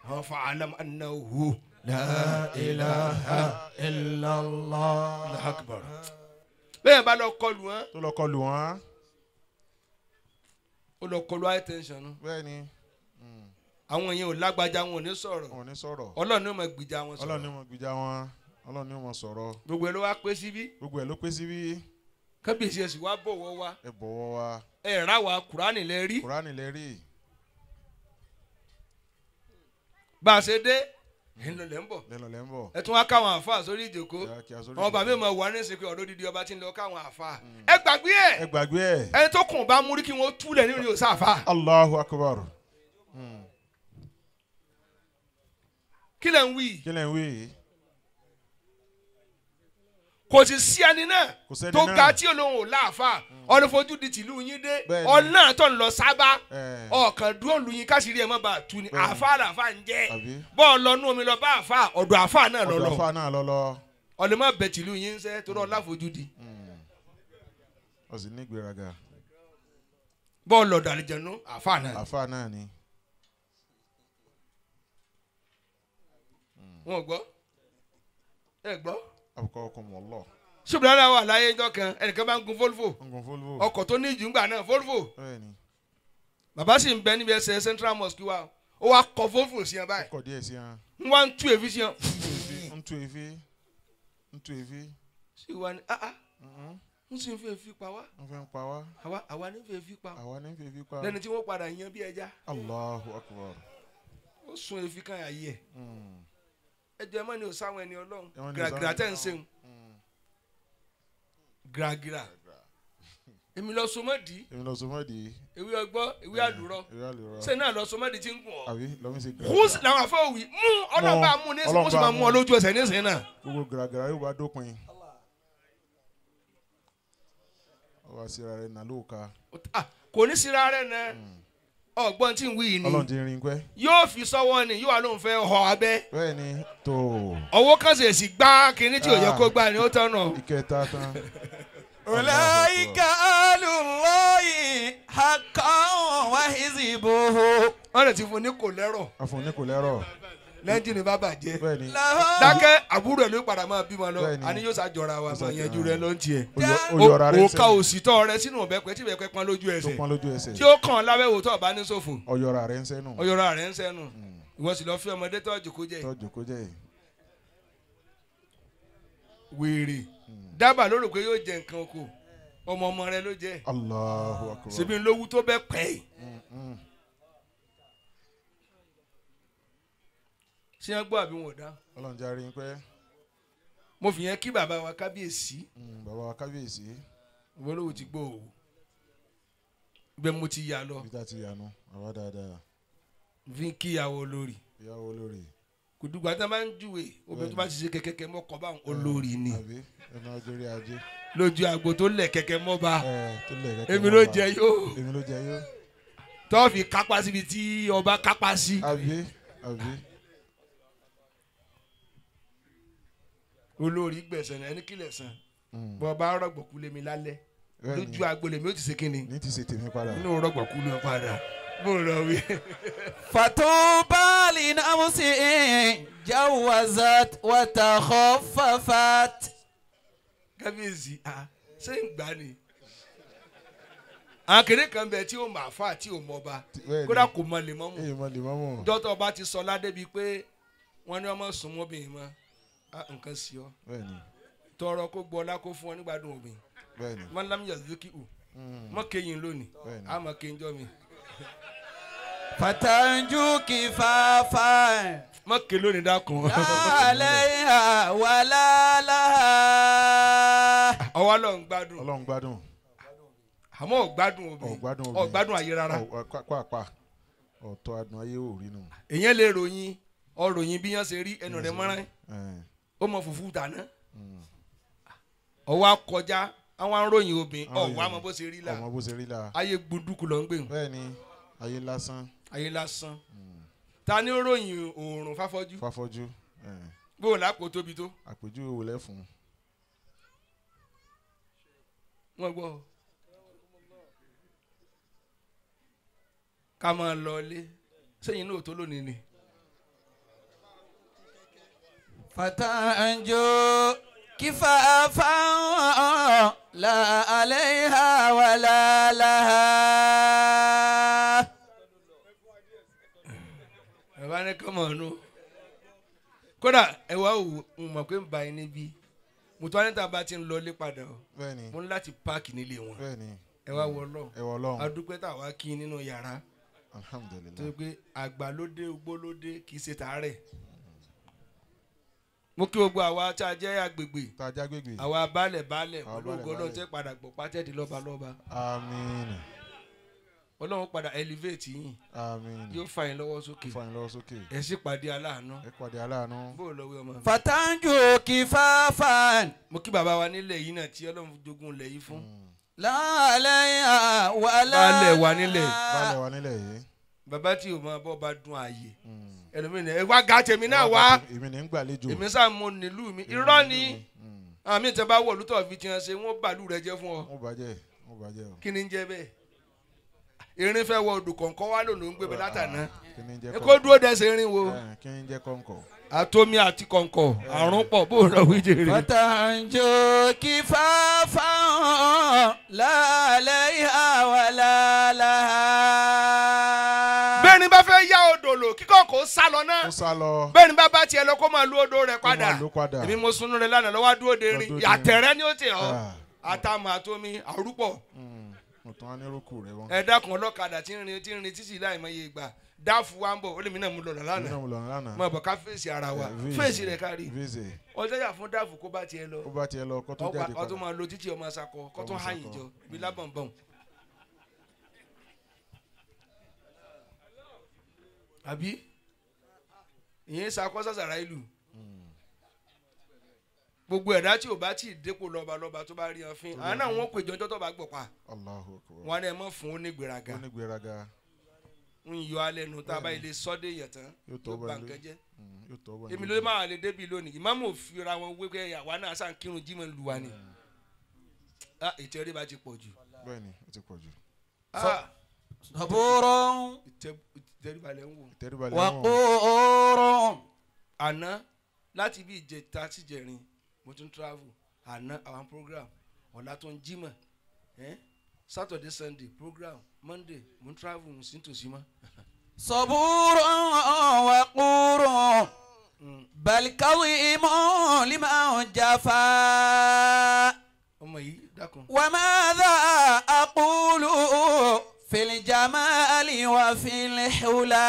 wọn fa alam annahu la ilaha illallah Allahu akbar bẹ́ẹ̀ bá lọ kọlù wọn tó lọ kọlù wọn. ó lọ kọlù high tension nù. bẹ́ẹ̀ ni àwọn yẹn ò lágbájá wọn ò ní sọ̀rọ̀ wọn ò ní sọ̀rọ̀. ọlọ́run ní ó máa gbìjà wọn ọlọ́run ní sọ̀rọ̀ wọn gbìjà wọn. ọlọ́run ní wọn sọ̀rọ̀. gbogbo ẹ ló wá pé síbí gbogbo ẹ̀ ló pé síbí. kábíyèsí ẹ̀sìn wá bọ̀wọ̀ wa ẹ bọ̀wọ̀ wa. Ẹ̀ rà wá kúránì lẹ rí. Kùránì lẹ rí. bá a ṣe dé ẹ̀ ń bọ̀. Lẹ́nu lẹ́ ń bọ̀. ẹ tún wá káwọn àáfàá sórí ìjòkó àwọn bàbá mi máa wà ní ìsìnkú ọ̀dọ́ dídí ọba tí ń lọ káwọn àáfàá ẹ gbàgbé ẹ. Ẹ gbàgbé ẹ. ẹni tó kùn bá múrí kí wọ́n túlẹ̀ nínú yóò sáfà. Allahu akbar. kí lẹ̀ ń wí? Kí lẹ̀ ń wí? Kò sì sí ẹni náà tó ga tí olóhùn ò láàfà ọ̀nà fojú di tìlú yín dé. Ọ̀nà tó ń lọ sábà. Ọ̀kan dúró lu yín káṣírí ẹ̀ má bàa tu ni. Àáfà làáfà ń jẹ́. Bọ́ọ̀ lọ nú omi lọ bá àáfà ọ̀dọ̀ ọ̀dọ̀ àfa náà lọ lọ. ọ̀lẹ́ má bẹ̀ tìlú yín sẹ́ torí ọ̀la fojú di. Ó sì ní ìgbéraga. bọ́ọ̀ lọ̀dọ̀ àlejànú àáfà náà àfa náà ni. wọn gbọ́? Ẹ gbọ́? Àbùkọ́ ọkọ̀ mọ̀ lọ. Ṣùgbọ́n wà láyé ẹjọ́ kan ẹnìkan bá ń gun volvo. Ọkọ̀ tó ní ìjùngbà náà volvo. Bàbá sì ń bẹ níbi ẹsẹ̀ central mosque wa. Ó wá kọ volvo sí ẹ báyìí. Ń wá ń tú èéfín sí ẹ ń tú efi. ń tú efi. sí wa ni ah ah. Ń sì ń fẹ́ fi pa wá. Wọ́n fẹ́ ń pa wá. àwa àwa ní fẹ́ fi pa. Àwa ní fèéfì pa. lẹ́ni tí wọ́n padà yan bí ẹja. Allahu akbar. ó sun èéfín kan àyè ẹ̀. Mm. ẹjọ́ ẹ mọ́ ni ò sáwọn ẹni ọlọ́run. Ẹ gíragíra tẹ̀ ń sẹ́wọ̀n gíragíra èmi lọ sọmọ́dì èmi lọ sọ mọ́ọ̀dì. ewé ọgbọ́ ewé àlùrọ̀ ìwé àlùrọ̀. sẹ́yìn náà lọ sọmọ́dì tí ń gùn ọ́ àbí lọ́mí ṣe kùs làwọn afọwì mú ọlọ́ba mú ní sì máa mú ọ lójú ẹsẹ̀ nísìnyí náà. gbogbo gàràgàrà yóò bá dópin. ó wá síra rẹ̀ nà lóòka. Ah, kò ní síra rẹ̀ náà ọgbọ́n tí ń wí yìí ni ọlọ́run ti rin pẹ́. yóò fi sọ́wọ́ ni yóò wà lóun fẹ́ họ abẹ́ bẹ́ẹ̀ ni tó ọwọ́ kan èsì gbá kínní tí ò yẹ kó gbá ni ó tán náà. ìkẹta tán. Alullahi haqqan wa hizbuhu wọ́n lè ti fún ní kò lẹ́rọ̀ àfọ̀ní kò lẹ́rọ̀. lẹ́ńjìnì bá bàjẹ́. dákẹ́ àbúrò ẹ̀ ló padà máa bímọ lọ àní yóò ṣàjọra wa Yóò máa ṣàjọra yanjú wa. rẹ ló ń tiẹ̀. òkà sẹ́nu. òsìtọ́ rẹ sínú ọ̀bẹ pẹ́ tí tó ẹsẹ̀ pọ́n lójú ẹsẹ̀. tí ó kàn lábẹ́wò tó ọ̀bá ní ṣòfò ọyọra rẹ̀ ń sẹ́nu. ọyọra rẹ̀ ń sẹ́nu ìwọ sì lọ fi ọmọdé tó ọjọ́ kó jẹ́ tọ́jú kó jẹ́ yìí. wèrè dábàá ló rò pé yóò jẹ nǹkan oko. Ọmọ ọmọ rẹ ló jẹ. Allahu akbar. ṣebí ń lówú tó bẹ́ pẹ́. Ṣé wọ́n gbọ́ àbí wọn ò dá? Ọlọ́run járe ń pẹ́. mo fi yẹn kí bàbá wa kábíyèsí. Mm, bàbá wa kábíyèsí. Ìwọlówó ti gbọ́ òwò bẹ́ẹ̀ mo ti yà lọ. Bí tá ti yanu bàbá dáadáa. Fi ń kíyàwó olórí. Ìyàwó olórí. Kùdùgbà tí wọ́n bá ń júwe obìnrin tó bá ti ṣe kẹ̀kẹ́ mọ́ kọ́ báwọn olórí ni. Lójú àgbo tó lẹ̀ kẹ̀kẹ́ mọ́ kẹ́kẹ́ èmi ló jẹ yóò fi kápá síbi tí ọba kápá sí. Olórí gbẹ̀sẹ̀ ẹni kílẹ̀ san Mm. bọ́ bá rọ̀gbọ̀kú lé mi lálẹ́ lójú agbolé mi ó ti ṣe kí ni? Ní ti ṣe tèmi padà. inú rọ̀gbọ̀kú ló padà mo lọ wí. fàtúbàlì nàmúsì jawazat watakhafafat. kábíyèsí a ṣé ń gbà ni? Àkèrè kan bẹ tí o mọ àfa tí o mọ ba kódà kò mọ lèmọmù dọ́tọ̀ ọba ti sọ ládé bíi pé wọ́n ní ọmọ sùn mọ́bìnrin mọ́. Nǹkan sí ọ. Tọrọ kó gbọ́ ọlá kó fún ọ nígbàdùn obìnrin. Mọ́lámíyà zukiu mọ́kẹyìn lónìí. Àmọ́kẹyìn jọ́ mi fatanju kifafa. má kele orin dákun. alẹ́ ha wàlálà. ọwọ́ ló gbádùn. ọlọ́run gbádùn. àmọ́ ọ̀gbádùn obìnrin ọ̀gbádùn obìnrin ọ̀gbádùn ayé rárá. pàápàá ọ̀tọ̀ adùn ayé ò rí nù. èèyàn lè ròyìn ọ̀ròyìn bí yẹn ṣe rí ẹnu rẹ̀ mọ́rán ó mọ fùfú dáná ọwọ́ akọjá àwọn aróyìn obìnrin ọ̀wọ́ àmọ́ bó ṣe rí la ọmọ bó ṣe rí la ayé gbúdúkú ló ń gbé. bẹ́ẹ̀ni ayé lásán. ayé lásán hmm. ta ni ròyìn oòrùn fáfọ́jú. fáfọ́jú. Eh. bóun lápò tóbi tó. àpèjú wò lẹ́fun. wọ́n gbọ́ ká máa lọ ilé sẹ́yìn náà tó lónìí ni. fata anjo. كفافا لا عليها ولا لها bàbá ní kọ́ mọ̀ ọ́nù kódà ẹ wá wò ó mọ̀ pé ń ba ẹni bí mo tọ́ níta bá ti ń lọ ilé padà o bẹ́ẹ̀ ni mo ní láti páàkì nílé wọn bẹ́ẹ̀ ni ẹ wá wọ lọ ẹ wọ ọlọ́run adúpẹ́ tá a wá kí nínú yàrá tó alhamdulilayi yẹ pé àgbà ló dé ugbó ló dé kì í ṣe tàárẹ̀ mo kí gbogbo àwa tá a jẹ́ agbègbè tá a jẹ́ agbègbè àwa baálẹ̀ baálẹ̀ olóògùn náà tẹ́ padà gbọ́ pátẹ́ẹ̀dì lọ́ba lọ́ba. àmín. ọlọ́run padà elevate yín. àmín. yóò fà yín lọ́wọ́ sókè. fà yín lọ́wọ́ sókè. ẹ sì pàdé aláàánú. ẹ pàdé aláàánú. bó o lọ wí ọmọ mi. fatanju kì fáfá. mo kí bàbá wa nílẹ̀ yìí náà tí ọlọ́run jogún ilẹ̀ yìí fún. Hmm. láàlẹ́ wà nílẹ̀ yìí. bàbá tí o máa bọ́ bá dún ààyè. Mm ẹlòmíì ni ẹ wá ga tèmi náà wá èmi ní gbàlejò èmi sáà mo nílùú mi irọ́ ni hmm. àmì tẹ bá wọ̀lú tọ̀ fi tiẹ̀ ṣe wọ́n bàlú rẹ jẹ́ fún ọ. wọ́n bàjẹ́ wọ́n bàjẹ́ o. kí ni ń jẹ bẹ́ẹ̀ irin fẹ́ wọ odò kọ̀ǹkọ́ wá lòlò ń gbé bẹ látàná ẹ dúró dẹ́sẹ̀ irin wo. kí ni ń jẹ kọ̀ǹkọ̀. Eh, atomi àti kọ̀ǹkọ̀ àrùn pọ̀ bó lọ wí jèrè. bàtà ń jó kí fáfáhàn lálẹ́ ìhàwọ̀ kó sá lọ náà ó sá lọ bẹ́ẹ̀ ni bá bá tiẹ̀ lọ kó máa lu odò rẹ̀ kó máa padà lò padà. Èmi mo sunu rẹ̀ lánàá lọ́wọ́ dúró de rin. àtẹ̀rẹ́ ni ó tẹ̀ ọ́ Ah. àtàmù àtomi àrúpọ̀. Mm. mo tún á ní rúkú rẹ wọn. Ẹ dákun ọlọ́kadà tí ń rin tí ń rin títí láì mọ iye ìgbà. Dáàfù wa ń bọ̀ ó lè mí náà mú lọ nínú lánàá. Mọ̀ bọ̀ ká fèsì ara wa. Eh, fèsì. Rẹ̀ kárí. Ọjọ́ yà fún dáàfù kó bá tiẹ̀ lọ. Ó bá tiẹ̀ lọ kó tó jáde ọtún padà. máa lo títí ọmọ jọ lábọ̀nbọ̀n. àbí ìyẹn sakọ sàṣàrà ìlú. Gbogbo ẹ̀dá tí ò bá tí ì dépò lọ́balọ́ba tó bá rí ọ fín àwọn náà wọ́n pè jọjọ́ tó bá gbọ̀ pa wọn náà mọ̀ fún onígbèraga ń yọ alẹ́ nu tá a bá ilé sọ́dẹ̀ yẹ̀ tán Yóò bà nǹkan jẹ́. Mm, èmi ló máa lè débi lónìí. Ìmáàmù òfin ra wọn wé pé àwa náà sàn kírun jímọ̀ lu wa ni. Ah, ètò ẹ̀rí bá ti pọ̀ jù. Bẹ́ẹ̀ni ó ti pọ̀ jù tẹríbalẹ̀ ń wò. tẹríbalẹ̀ ń wò. wà kó oorun àná láti bí ìjẹta síjẹrin mo tún travel àná àwọn program ọ̀la tó ń jímọ̀ saturday sunday program monday mo ń travel mo sì ń tòsí mọ́. sọ̀bùrù wà kúrò hmm. balikawi mọ́ lima jafa. ọmọ yìí dákun. wàmẹ́dà àkúlù. في الجمال وفي fil hula.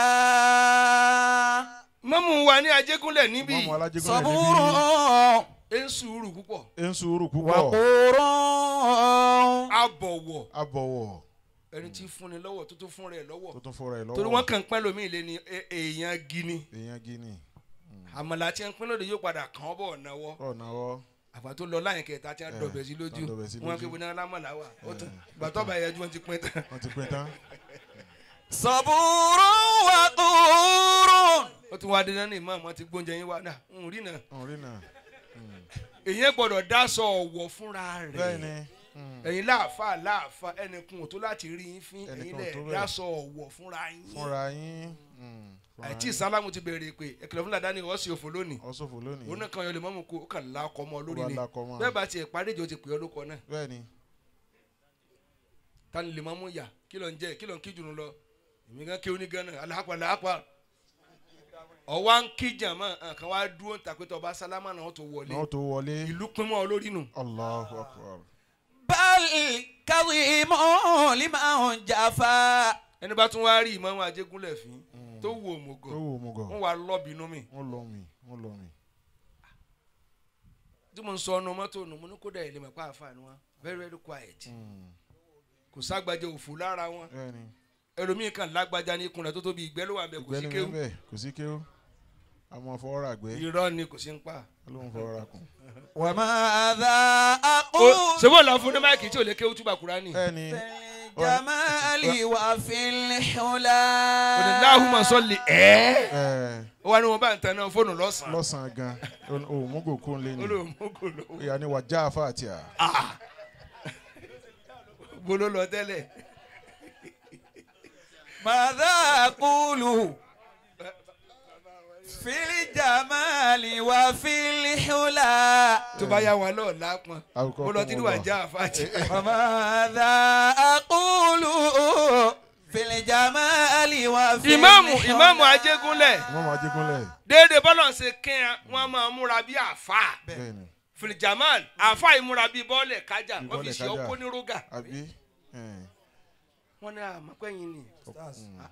wa ní ajégúnlẹ̀ níbí. mọ́mú wa lájégúnlẹ̀ níbí. sọ́búrú. e ń sùúrù púpọ̀. e ń sùúrù púpọ̀. wàkúrú. abọ̀wọ̀. abọ̀wọ̀ ẹni tí fúnni lọ́wọ́ tó tún fúnra ẹ̀ lọ́wọ́ tó tún fúnra ẹ̀ lọ́wọ́ torí wọ́n kàn pẹ́ lómi ìlé ni èèyàn gini. èèyàn gini. àmàlà tí ń pín lóde yóò padà kàn án bọ̀ náwó. ọ̀ náwó àgbà tó lọ láyìn kẹta tí a eh, dọ̀bẹ̀ sí lójú wọn kí wọn náà lámọ̀lá wà ìgbà tó bá yẹ ju wọn ti pín tán. wọn ti pín tán. sọ̀bùrù wà kúrò. ó ti wá dídán ní ìmọ̀ àwọn ti gbóúnjẹ yín wá náà ń rí náà. ń rí náà. Hmm. èyàn gbọ́dọ̀ dáṣọ ọ̀wọ̀ fúnra rẹ̀. bẹ́ẹ̀ni. Hmm. ẹ̀yin láàfáà láàfáà ẹnìkan ò tó láti rí yín fín ẹ̀yin lẹ̀ dáṣọ ọ̀wọ̀ fúnra yín. fúnra yín àìtí ìsálà mo ti béèrè pé ẹkẹlẹ fúnra dání ọ sì òfò lónìí. Ọ sòfò lónìí. Òun náà kan yọlẹ mọ́mú kó kàn la ọkọ lórí ni. bẹ́ẹ̀ bá tiẹ̀ parí ìjọ ti pè ọ́ lóko náà. Bẹ́ẹ̀ni tani lè mọ́mú yà? Kí ló ń jẹ? Kí ló ń kí jùlọ lọ? Èmi gan kí oní gánà aláàpá aláàpá ọwọ́ à ń kí jàmọ́ kan wá dúró ń tàpé tọba sálámà náà tó wọlé. Náà tó wọlé. Ìlú pín mọ́ lórí nù. Báyìí káwé mọ́ ọ́ lè máa ń jà ẹni bá tún wá rí ìmọ̀ àwọn àjẹgúnlẹ̀ fín tó wo òmùgọ̀ tó wo òmùgọ̀ wọ́n wá lọ́ọ̀bì inú mi. wọ́n lọ mi wọ́n lọ mi. tí mo ń sọ ọ́nà mọ́tò nù mo ní kódà ilé mọ̀ pa àfààní wọn very very quiet hmm. kò ságbájá òfò lára wọn ẹlòmíín kan lágbájá ní ikùn rẹ̀ tó tóbi ìgbẹ́ ló wà bẹ́ẹ̀ kò sí kéwú. ìgbẹ́ kò sí kéwú àmọ́ fọwọ́rà gbé. irọ́ ni kò sí ń pa. olóhùn fọwọ́rà kù. wà á máa dá a ṣé wọ́n lọ fún jamali wa fil hula. o ní láhùmá sọ́ọ̀lì ẹ́ wọ́n ní wọ́n bá ń tan náà fóònù lọ́sàn-án. lọ́sàn-án gan O kún lé ní ìyá ni wàjà fàtì à. Ah. bolo lọ tẹ́lẹ̀. màdà kúlù fili jamali wa fili hula. tó bá yà wọn lọ lápọn mo lọ tínú àjà àfàjì. ọmọdé akulu fili jamali wa fili hula. ìmáàmù ìmáàmù Ajégúnlẹ̀. ìmáàmù Ajégúnlẹ̀. déédéé bọ́lá ṣe kẹ́hìn wọn máa múra bí àfa fili jamali àfa ìmúra bí bọ́ọ̀lẹ̀ kájà wọ́n fi ṣe ọkọ ní róga wọ́n ní ah, àmọ́pẹ́yìn ni stars. Ah,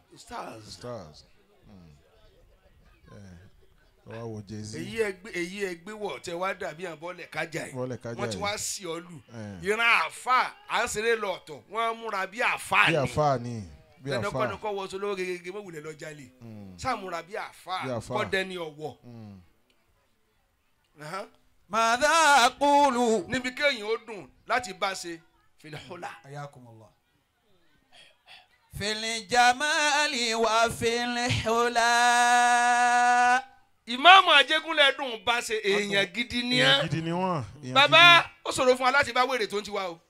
stars wá wo jay-z. èyí ẹgbẹ́ èyí ẹgbẹ́ wọ̀ tẹ wá dàbí àwọn bọ́ọ̀lẹ̀ kájà yìí. Bọ́ọ̀lẹ̀ kájà yìí wọ́n ti wá sí ọ lù. Ìran àfa à ń ṣeré lọ ọ̀tọ̀. Wọ́n múra bí àfa ni. bí àfa ni bí àfa lẹ́nu kọ́ wọ́n solówó gẹ́gẹ́ mọ́ wulẹ̀ lọ́jà lè hmm. sàmúra bí àfa kọ́ dẹni ọ̀wọ́. Hmm. màdà kúlù. níbi kéèyàn ó dùn láti bá ṣe fìlàhùlà. ayakumullah. Fil jamali wa fil hula ìmáàmù ajégúnlẹ̀ dùn bá ṣe èèyàn gidi ni wọ́n bàbá ó ṣòro fún wa láti bá wèrè tó ń ti wá o.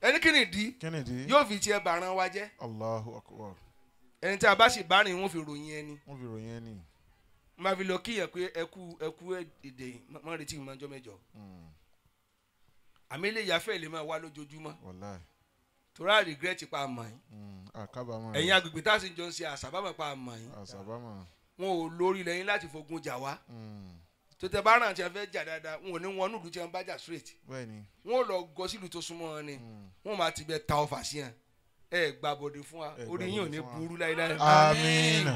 Ẹni kí ni ìdí? Yóò fi tiẹ̀ bàrán wa jẹ́. Allahu akbar. Ẹni tí a bá sì bá rìn wọ́n fi ròyìn ẹni. Wọ́n fi ròyìn ẹni. Máa fi lọ kíyàn pé ẹkú ẹkú èdè mọ́ retí ìmọ̀ ọjọ́ mẹ́jọ. Mm, àmì ilé ìyàfẹ́ lè máa wá lójoojúmọ́. À regret pa àmọ́ Mm, àkábàámọ̀ rẹ̀. ẹ̀yin agbègbè tá a sì jọ ń ṣe àṣàbámọ̀ pa àmọ́ àṣàbámọ̀ wọn ò lórí lẹ́yìn láti fogun jà wá. Tó tẹ bá ràn tí a fẹ́ jà dáadáa wọn ò ní wọn nílùú tí wọn bá jà straight. Wọn ò lọ gọ sílùú tó súnmọ́ wọn ni. Wọn máa ti bẹ ta ọfà sí yẹn ẹ gbàbọ̀dé fún wa orí yín ò ní burú láéláé. àmín.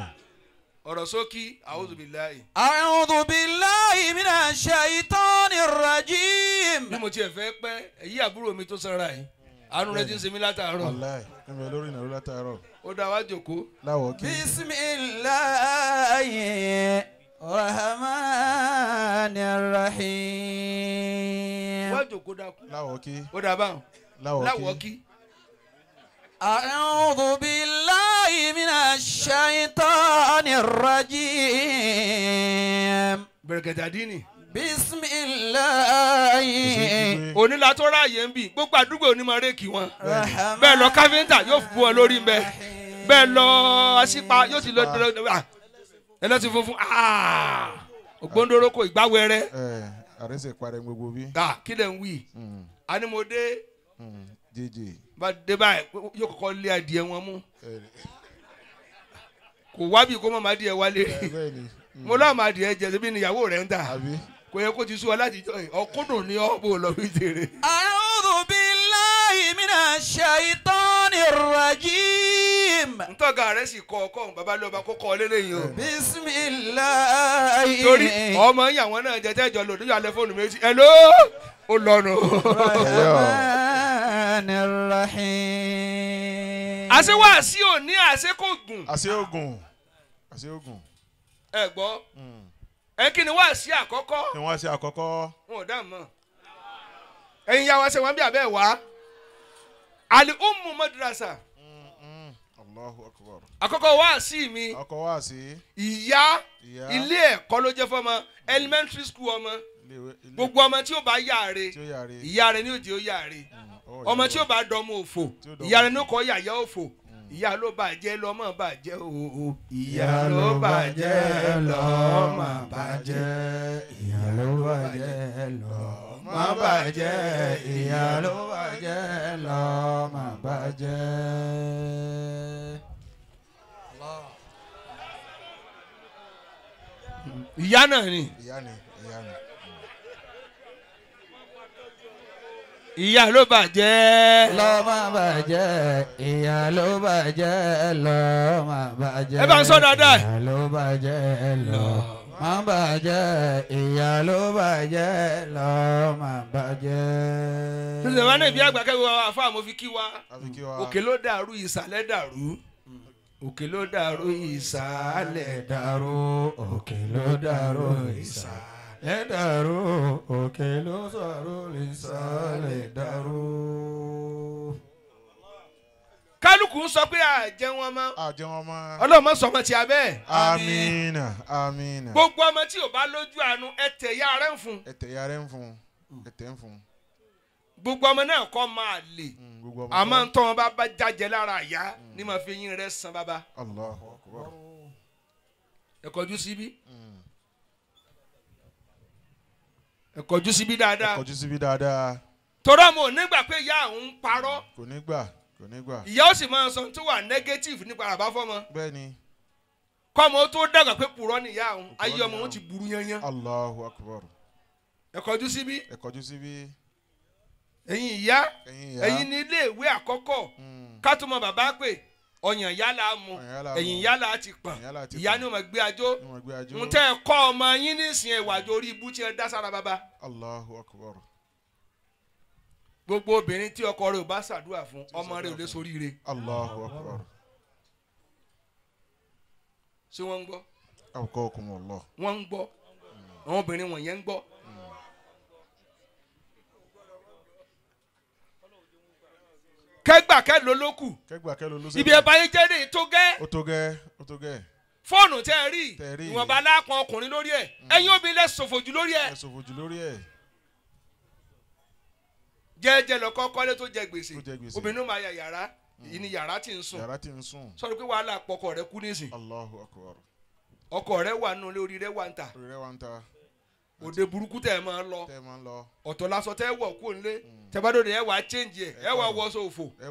ọ̀rọ̀ sókí a'udhu billahi. a'udhu billahi minash shaitani rrajim. bí mo tiẹ̀ fẹ́ pẹ́ èyí àbúrò mi tó sanra yìí àánú rẹ ti ń ṣe mí látàárọ̀ wàláì ẹ̀mí lórí ìnáwó látàárọ̀ ó dá wá jòkó láwọ̀ kí بسم الله الرحمن الرحيم wá jòkó dákú láwọ̀ kí ó dá báwọn láwọ̀ láwọ̀ kí kí أعوذ بالله من الشيطان الرجيم bẹ̀rẹ̀kẹ̀tà dínì bisimilayi. onílà tó ráàyè ń bì gbogbo àdúgbò onímọ̀ réèkì wọn bẹ́ẹ̀ lọ káfíńtà yóò bu ọ lórí mbẹ bẹ́ẹ̀ lọ aṣípa yóò ti lọ dọ́dọ́ ah, ẹlẹ́sìn funfun ah, ògbóndórókò ìgbáwẹ́rẹ́. Eh, àrẹsẹ̀ parẹ́ gbogbo bí. kí lẹ̀ ń wí hmm. animode. Hmm, jẹjẹ. bá dé báyìí yóò kọ́kọ́ lé adìẹ wọn mú eh. kò wá bí kó má má adìẹ wálé eh, hmm. mo lọ́ọ́ má adìẹ jẹ síbi ni ìyàwó rẹ̀ ń tà kò yẹ kó ti sú ọ láti jọ yìí ọkúndùn ni ọ bò lọ fi jèrè. a'udhu billahi minash shaitanir rajim. ntọ́ga rẹ̀ sì kọ ọkọ bàbá lọ́ba kó kọ́ lélẹ́yìn o. bisimilayi. torí ọmọ yìí àwọn náà jẹjẹ jọ lò níjọ alẹ́ fóònù méjì ẹ̀ ló ó lọ́nu. rahmanir rahim. àṣewàásí ò ní àṣekògùn. àṣeògùn àṣeògùn. ẹ gbọ́. Mm ẹ kí ni wàásí àkọ́kọ́? Ni wọ́n ṣe àkọ́kọ́? Wọn ò dá mọ́. Ẹ̀yin ya wa ṣe wọn bí abẹ́ wá ali umu madrasa. Mm, mm, allahu akbar. Àkọ́kọ́ wá sí mi. Ọkọ wá sí ìyá. ilé ẹ̀kọ́ ló jẹ́ fọmọ elementary school ọmọ. Gbogbo ọmọ tí ó bá yáre ó ìyá rẹ̀ ní òjì ó yáre. Ọmọ tí ó bá dọmọ òfò ó ìyá rẹ̀ òfò. ó kọ́ yàyà òfò ìyá ló bàjẹ́ lọ́mọ bàjẹ́ òòó ìyá ló bàjẹ́ lọ́mọ bàjẹ́. ìyá ló bàjẹ́ lọ má bàjẹ́ ìyá ló bàjẹ́ lọ má bàjẹ́. ìyá náà ni. Ìyá ìyá ni ìyá ló bàjẹ́ lọ má bàjẹ́ ìyá ló bàjẹ́ lọ má bàjẹ́. Ẹ bá ń sọ dáadáa. ìyá ló bàjẹ́ lọ má bàjẹ́ ìyá ló bàjẹ́ lọ má bàjẹ́. ṣe wá náà ìbí àgbà kẹ́wé wa fún àmọ́ fi kí wa òkè ló dàrú ìsàlẹ̀ dàrú òkè ló dàrú ìsàlẹ̀ dàrú òkè ló dàrú ìsàlẹ̀ dàrú òkè ló sọ̀rọ̀ ìsàlẹ̀ dàrú. kálukú sọ pé àjẹ wọn mọ́. Àjẹ wọn mọ. Ọlọ́mọ sọmọ tí a bẹ́ẹ̀. Amina amina gbogbo ọmọ tí ò bá lójú àánú ẹ tẹ̀ ya rẹ̀ ń fún. Ẹtẹ yàrá ń fún. Ẹtẹ ń fún. Gbogbo ọmọ náà kọ́ máa lè Mm, gbogbo ọmọ àmọ́ kọ́. ń tọ́ wọn bá bá jájẹ lára àyà ní ma fi yín rẹ̀ san bàbá. Ẹ kọjú síbí. Mm. Ẹ kọjú síbí dáadáa. Kọjú síbi dáadáa. Torí ọmọ ò nígbà pé ìyá òun parọ́. Kò ní gbà kò ní gbà. Ìyá ó sì máa sọ tó wà negative nípa àbá fọmọ. Bẹ́ẹ̀ ni. Kọ́mọ tó dàgbà pé purọ́ nìyá òun. Ayé ọmọ òun ti burú yányán. Allahu akbar. Ẹ kọjú síbí. Ẹ kọjú síbi ẹ̀yin ìyá ẹ̀yin ìyá. ní ilé ìwé àkọ́kọ́. Mm, ká tó mọ bàbá pé ọyàn yálà mu ẹ̀yìn yálà ti pọ̀n ìyá ni wọn gbé ajó. Ń tẹ́ ẹ kọ́ ọmọ yín nísìnyí ìwàjò orí ibú tí ẹ dá sára bàbá. Allahu akbar. Gbogbo obìnrin tí ọkọ rẹ̀ ò bá ṣàdúrà fún ọmọ rẹ̀ ò lè soríire allahu akbar. Ṣé wọ́n ń gbọ́? Wọ́n ń gbọ́. Àwọn obìnrin wọ̀nyẹn ń gbọ́. Kẹgbà kẹlò ló kù. Kẹgbà kẹlò ló ibi ẹ̀bá yín jẹ́ ní tó gẹ́. Ó tó gẹ́ ó tó gẹ́. Fóònù tẹ́ ẹ rí yìí. ìwọ̀nba lápọn ọkùnrin lórí ẹ̀. Ẹ̀yin obìnrin lẹ ṣòfò jù lórí ẹ̀. Ẹ sòfò jù lórí ẹ̀. Jẹ́jẹ́ lọ́kọ́ kọ́lé tó jẹ gbèsè. Obìnrin ló máa ya yàrá. Ìyí ni yàrá tí ń sùn. Yàrá tí ń sùn. Sọ̀rọ̀ pé wàhálà pọkọ rẹ kú nísìn allahu akbar. Ọkọ rẹ wà nù lórí rẹ wà ń tà orí rẹ wá ń ta òde burúkú tẹ̀ ẹ máa lọ. Tẹ́ ẹ ń lọ. Ọ̀tọ̀ lásọ tẹ́ ẹ wọ̀ kú nílé. Tẹ́bádọ́dẹ ẹ wà á change ẹ ẹ wà á wọṣọ òfò. Ẹ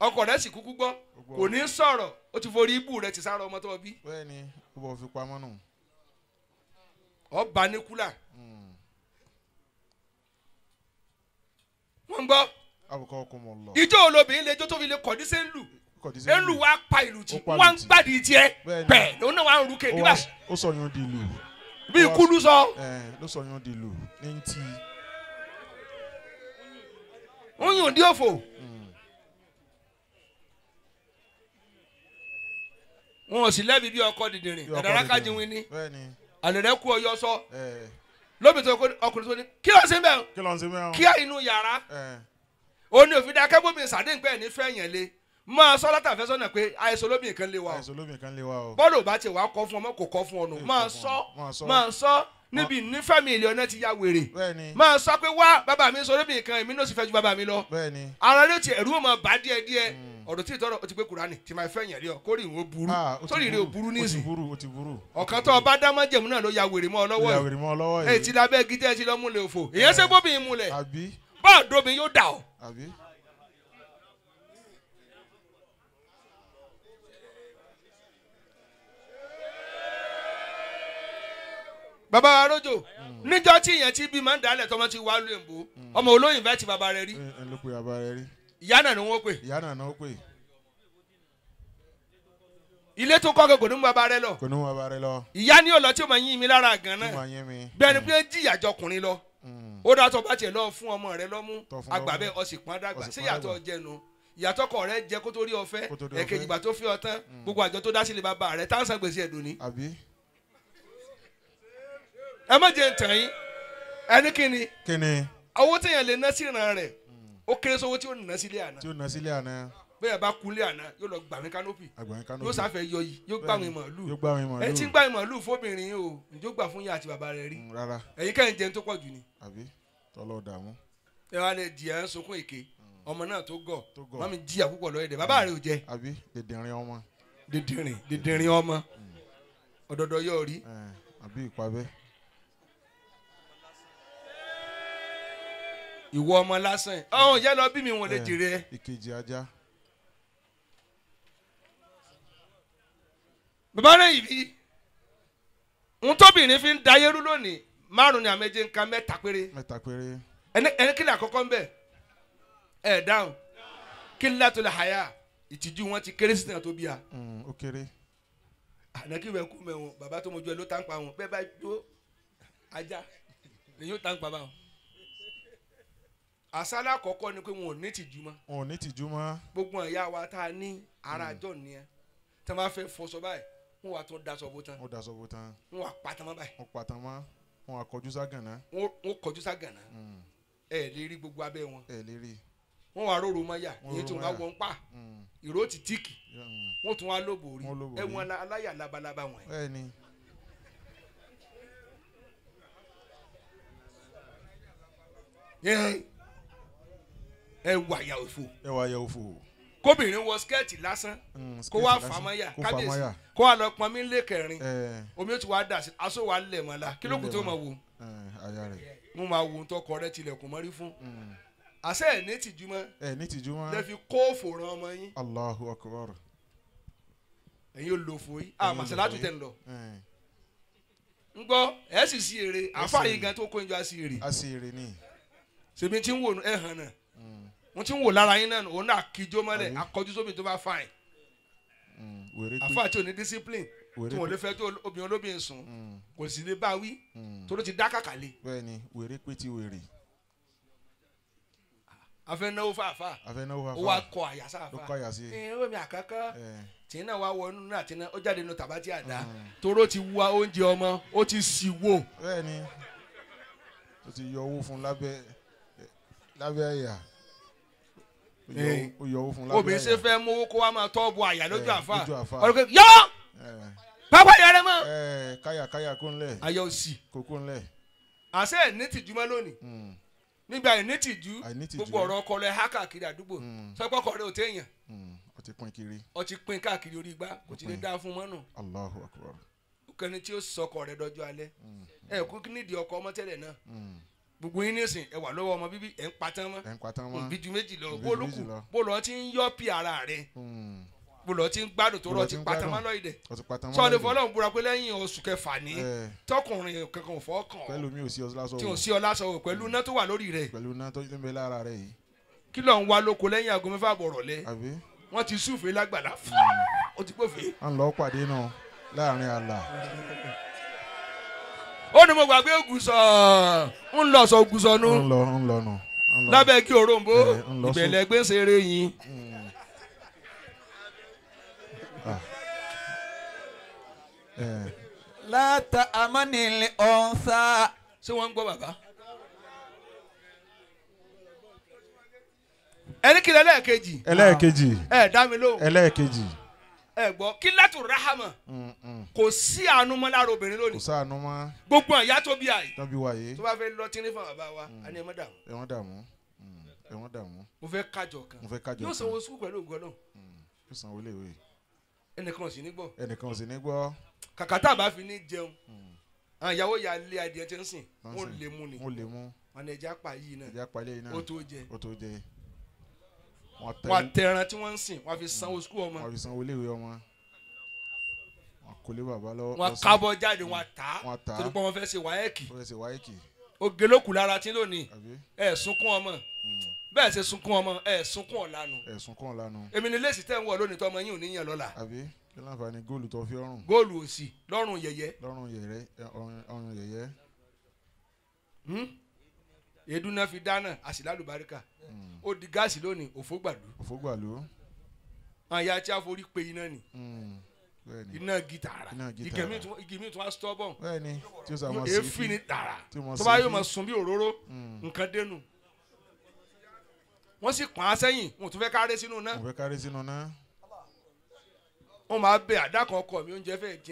ọkọ rẹ sì kúkú gbọ́. Kò ní sọ̀rọ̀. Ó ti forí ibù rẹ ti sára ọmọ tó bí. Bẹ́ẹ̀ ni ó bọ̀ fi pamọ́ nù. Ọba ní kúlà. Mm. wọ́n gbọ́. Awqakumullah ìjọ olóbìnrin lè jó tó fi lè kọ̀dí sí ń lù. Kọ̀dí sí ń lù wá pa Ó pa wọ́n ń gbàdí tiẹ̀. Bẹ́ẹ̀ lòun náà wà ń ó nígbà wá- ó sọ yún di lù bí ó wá- kúlú sọ. Ẹ ló sọ yún di lù ní ti. Ń yùn dí òfò. Wọn ò sì lẹ́bi bí ọkọ ọkọ ẹ̀dára kájí bẹ́ẹ̀ ni. Àlẹ́rẹ́ kú ọyọ sọ. Lóbi tó ọkùnrin tó ní kí ló ń ṣe bẹ́ẹ̀? Kí ló kíá inú yàrá. Ó ní òfin dákẹ́ bómi sàdé pẹ́ ní fẹ́ yẹn lé máa sọ látàfẹ́ sọ́nà pé àìsàn olóbìn kan lé wa o. Àìsàn olómi kan lé wa o. Bọ́ọ̀lù ò bá ti wàá kọ́ fún ọmọ kò kọ́ fún ọ nù. Máa sọ. Máa sọ. níbi ní fámìlì ọ̀nà ti ya wèrè. Máa sọ pé wá bàbá mi sọ olóbìn kan èmi náà sì fẹ́ ju bàbá mi lọ. Ara rẹ ti ẹ̀rú ọmọ bá díẹ̀ díẹ̀ ọ̀dọ̀ tí ìtọ́rọ̀ o ti pé kúránì tí máa fẹ́ yẹn rí ọ kórì ìwọ burú. Ó ti sórí rẹ ò burú ti burú ọ̀kan tó ọba dámọ́ jẹ̀mú náà ló ya wèrè mọ́ ọ lọ́wọ́ yìí. mọ́ èyí ti lábẹ́ gidi ẹ̀ ti lọ́ múlẹ̀ òfò. Èyàn ṣe bóbi múlẹ̀ àbí bá àdóbi yóò dà ọ́ àbí bàbá wa rójò níjọ́ tí ìyẹn ti bí máa ń dálẹ̀ tọmọ ti wá lóyún bò ọmọ olóyìn fẹ́ ti bàbá rẹ rí. Ẹ ẹ ló pe bàbá rẹ rí. Ìyá náà ni wọ́n pè ìyá náà náà ó pè ilé tó kọ́ kò ní mú bàbá rẹ lọ. Kò ní wọn bàbá rẹ lọ. Ìyá ni ó lọ tí ó máa yín mi lára gan náà. Máa yín mi. Bí ẹni pé jìyà jọkùnrin lọ. Mm. ó dá tó bá tiẹ̀ lọ fún ọmọ rẹ lọ́mú. Tọ́ fún àgbà lọ́mú. bẹ́ẹ̀ ọ̀sìn pọ́n dàgbà. Sí dàgbà. jẹnu? Ìyàtọ̀ kọ̀ rẹ jẹ kó tó rí ọfẹ́ ẹ̀kejì tó fi ọ tán gbogbo àjọ tó dá sílẹ̀ bàbá rẹ táwọn san gbèsè ẹ̀dùn ni. Àbí ẹ má jẹ́ ntàn yín. Ẹni kí ni kí ni owó téèyàn lè ná sí ìran rẹ̀ ó kéré sówó tí ó nà sílé àná. Tí ó ná sílé àná. Bẹ́ẹ̀ bá kúnlé àná yóò lọ gbàmí kánópì. Àgbọ̀nrín kánò yóò sáfẹ́ yọ yìí yóò gbàmí màálù. yóò gbà wọn mọ̀ ẹ ti ń gbàmí màálù fóbìnrin o ǹjọ́ gbà fún yà àti bàbá rẹ̀ rí? Rárá. Ẹ̀yin kẹ́hìn jẹun tó pọ̀ jù ni. Àbí? Tọ́lọ́ dààmú. Ẹ wá lè ẹ̀ ń sunkún èké. Ọmọ náà tó gọ̀. Mi jìyà púpọ̀ lọ́yẹ̀ dẹ̀. Bàbá rẹ̀ ò jẹ. Àbí? Dèdèrìn ọmọ. Dìndìnrín dìndìnrín ọmọ. Ọ̀dọ̀dọ̀ yóò rí. Àbí ìpabẹ́ ìwọ ọmọ lásán. Ọ̀hún ìyá lọ bí mi wọn lè jèrè. ẹ ìkejì ajá. Bàbá rẹ̀ yìí ń tóbìnrin fi ń da yẹrú lónìí márùn ni àmẹjẹ nǹkan mẹ́ta péré. Mẹ́ta péré. Ẹni kí ni àkọ́kọ́ ń bẹ̀? Ẹ̀ dáhùn. Kí ni látò lè háyà ìtìjú wọn ti kéré sísè náà tó bí a. Mm, ó kéré. Ànákì bẹ kú mẹ́wọ̀n bàbá tó mojú ẹ ló tá ń pa wọn. Bẹ́ẹ̀ bá jó ajá lèyìn ó tá ń pa báwọn. Àsálà àkọ́kọ́ ni pé wọn ò ní ìtìjú mọ́. Wọn ò ní tìjú mọ́. Gbogbo ìyá wa tá a ní ara àjọ nìyẹn. Tí wọn bá fẹ́ fọṣọ báyìí wọn wà tó daṣọ bó tán. Wọn daṣọ bó tán. Wọn wà pàtàn mọ́ báyìí. Wọn pàtàn mọ́. Wọn àkọjú ságànná. Wọn kọjú ságànà Mm, ẹ lè rí gbogbo abẹ́ wọn. Ẹ lè rí. Wọn wà róró mọ́yà èyí tí wọn bá wọ́n pa Mm, ìró ti tíìkì wọn tún wá Wọ́n lóbòrí. ẹ wọn aláyà labalábá wọn. bẹ́ẹ̀ ni ẹ ẹ wà yà òfò ẹ wá yẹ òfò kóbìnrin wọ skẹ́ẹ̀tì lásán Mm, kó wá fàmáyà kó kábíyèsí kó wá lọ pọn mí lé kẹrin omi ó ti wá dà sí aṣọ wa lẹ̀ mọ́ la kí ló kù tó máa wò? Mo máa wò tọkọ rẹ tilẹ̀kùn mọ́rí fún. Mm, àṣẹ ẹ̀ ní tìjú mọ́. Ẹ ní tìjú mọ́. Lẹ́ fi kó fòrán ọmọ yín. Allahu akbar. Ẹ̀yin fò yín. À màsálátù tẹ̀ ń lọ. Ń gbọ́ ẹ̀ sì sí èrè àfáàyè gan tó kó ìjọ sí èrè a èrè ní ṣèmi tí ń wò ẹ̀ hàn náà Mo ti ń wò lára yín náà òun náà kíjó mọ́lẹ̀ akọjú sóbì tó bá fàìn mm, wèrè pé àfáà tí ò ní discipline tí wọn lè fẹ́ tó obìnrin olóbìnrin sùn Mm, kò sì lè bá wí mm, tó ló ti dá bẹ́ẹ̀ ni wèrè pé ti wèrè. Afẹ́ náwó fàáfà afẹnáwó ó wá kọ àyà sáfà kọ́ àyà sí. Ẹ ó mi àkọ́kọ́. Tí náà wá wọ inú náà tí náà ó jáde nínú tàbátì àdá. Mm. toró ti wá oúnjẹ ọmọ ó ti sì wò. Bẹ́ẹ̀ ni ó ti yọ owó fún lábẹ́ lábẹ́ àyà Ó yọ owó- ó yọ owó fún lábẹ́ àyà obìnrin ṣe fẹ́ mówó kó wá máa tọ́ bu àyà lójú àfa ọ̀rọ̀ yọ! Pápá ìyá rẹ mọ́. káyà káyà kó ńlẹ̀ ayọ̀ òsì. Kókó ńlẹ̀ àṣẹ ẹ̀ ní tìjú mọ́ lónìí. Mm, nígbà ẹ̀ ní tìjú gbogbo ọ̀rọ̀ ọkọ rẹ̀ há káàkiri àdúgbò. Mm. sọ́kọ́ rẹ̀ ò téèyàn. Mm, ó ti pín kiri. Ọ ti pín káàkiri orí igbá. Kò ti lè dá fún mọ́nù Allahu akbar. Kẹni tí ó sọkọ rẹ̀ dọjọ́ alẹ́. Ẹ kú nídìí ọkọ ọmọ tẹ́lẹ̀ náà gbogbo yín nísìn ẹ wà lọ́wọ́ ọmọ bíbí ẹ̀ ń patán mọ́. Ẹ̀ ń patán mọ́. Òbí ju méjì lọ. Bó ló kù? bó lọ ti ń yọ pí ara rẹ̀? Mm, bó lọ ti ń gbádùn tó rọ ti ti patán mọ́ ti patán mọ́ sọ́ọ́dẹ̀ fọlọ́run búra pé lẹ́yìn oṣù kẹfà ní ẹ tọkùnrin kankan ò fọ́ kàn ọ́. Pẹ̀lú mi ò sí ọlá tí ò sọ̀rọ̀ sí ọlá sọ̀rọ̀ pẹ̀lú iná tó wà lórí rẹ̀. Pẹ̀lú iná tó ń bẹ lára rẹ̀ yìí. Kí ló ń wá lóko lẹ́yìn aago mẹ́fà bọ̀rọ̀ lẹ́ wọ́n ti súfèé lágbàlá ó ti pòfèé. à ń lọ pàdé náà láàárín àlà ó ní mo gbàgbé ògùsọ̀ ń lọ sọ ògùsọ̀ nu lábẹ́ kí òrombó. Ìbẹ̀lẹ̀ gbé ń ṣeré yín. Ah. ẹ láta amánilé ọ̀nsá. ṣé wọ́n ń gbọ́ bàbá. ẹni kìlẹ̀ lẹ́ẹ̀kejì ẹlẹ́ẹ̀kejì. Ẹ dá mi lóhùn. Ẹlẹ́ẹ̀kejì ẹ gbọ́ kí látò rahama Mm, mm. kò sí àánú mọ́ lára obìnrin kò lónìí sáànù mọ́. Gbogbo àyà tó bí àyè. Tọ́bí wáyé. Tó bá fẹ́ lọ tí ní fún bàbá wa a ní ẹ má dààmú. Ẹ̀wọ̀n dààmú. Mm, ẹ̀wọ̀n dààmú. Mo fẹ́ kájọ kan. Mo fẹ́ kájọ yóò kan. sanwó sukùl pẹ̀lú ògùn náà yóò sanwó léèwé ẹnìkan ò sì ní gbọ́. Ẹnìkan ò sì ní gbọ́. Kàkà tá a bá fi ní jẹun. Àwọn ìyàwó ya lé adìẹ tí ń sìn. Wọ́n wọn lè mú ni. Wọ́n lè mú. Wọn ní ẹja pa yìí náà. Palẹ̀ yìí náà. Ó tó jẹ. Ó tó jẹ wọ́n wọn tẹ àtẹran tí wọ́n ń sìn wọn fi sanwó sukùl ọmọ. Wọ́n fi sanwó léèwé ọmọ. Wọ́n kò lé bàbá lọ́wọ́. Wọn kábọ̀ jáde wọn Wọ́n á. torí pé wọn fẹ́ ṣe wáyẹ́kì ó fẹ́ ṣe wáyé kì oge ló kù lára tí lónìí. Ẹ sunkún ọmọ. Mm. bẹ́ẹ̀ ṣe sunkún ọmọ ẹ sunkún ọ̀lànà. Ẹ̀sùn kan lánàá èmi ni léèsì tẹ́ ń wọ̀ lónìí tọmọ yín ò ní yàn lọ́la. Àbí? Kí láǹfààní góòlù tó fi ọrùn? Góòlù òsì lọ́rùn yẹ̀yẹ́. Lọ́rùn yẹ̀rẹ́ ẹ, ọrùn yẹ̀yẹ́. Hmm? Èédú náà fi dáná àsìlálùbáríkà Mm. ó di gáàsì lónìí òfó gbàdú òfógbàlú àyà tí a forí pe iná ni. Mm. bẹ́ẹ̀ni. Iná igi tààrà. igi mi tún wá stubborn. Èéfín ni tààrà. tó bá yóò máa sun bí òróró Mm. nǹkan dénú. Wọ́n sì pọ́n á sẹ́yìn wọn ò tún fẹ́ kárẹ́ sínú náà mo fẹ́ kárí sínú náà wọ́n máa bẹ àdàkọ̀ ọkọ mi oúnjẹ fẹ́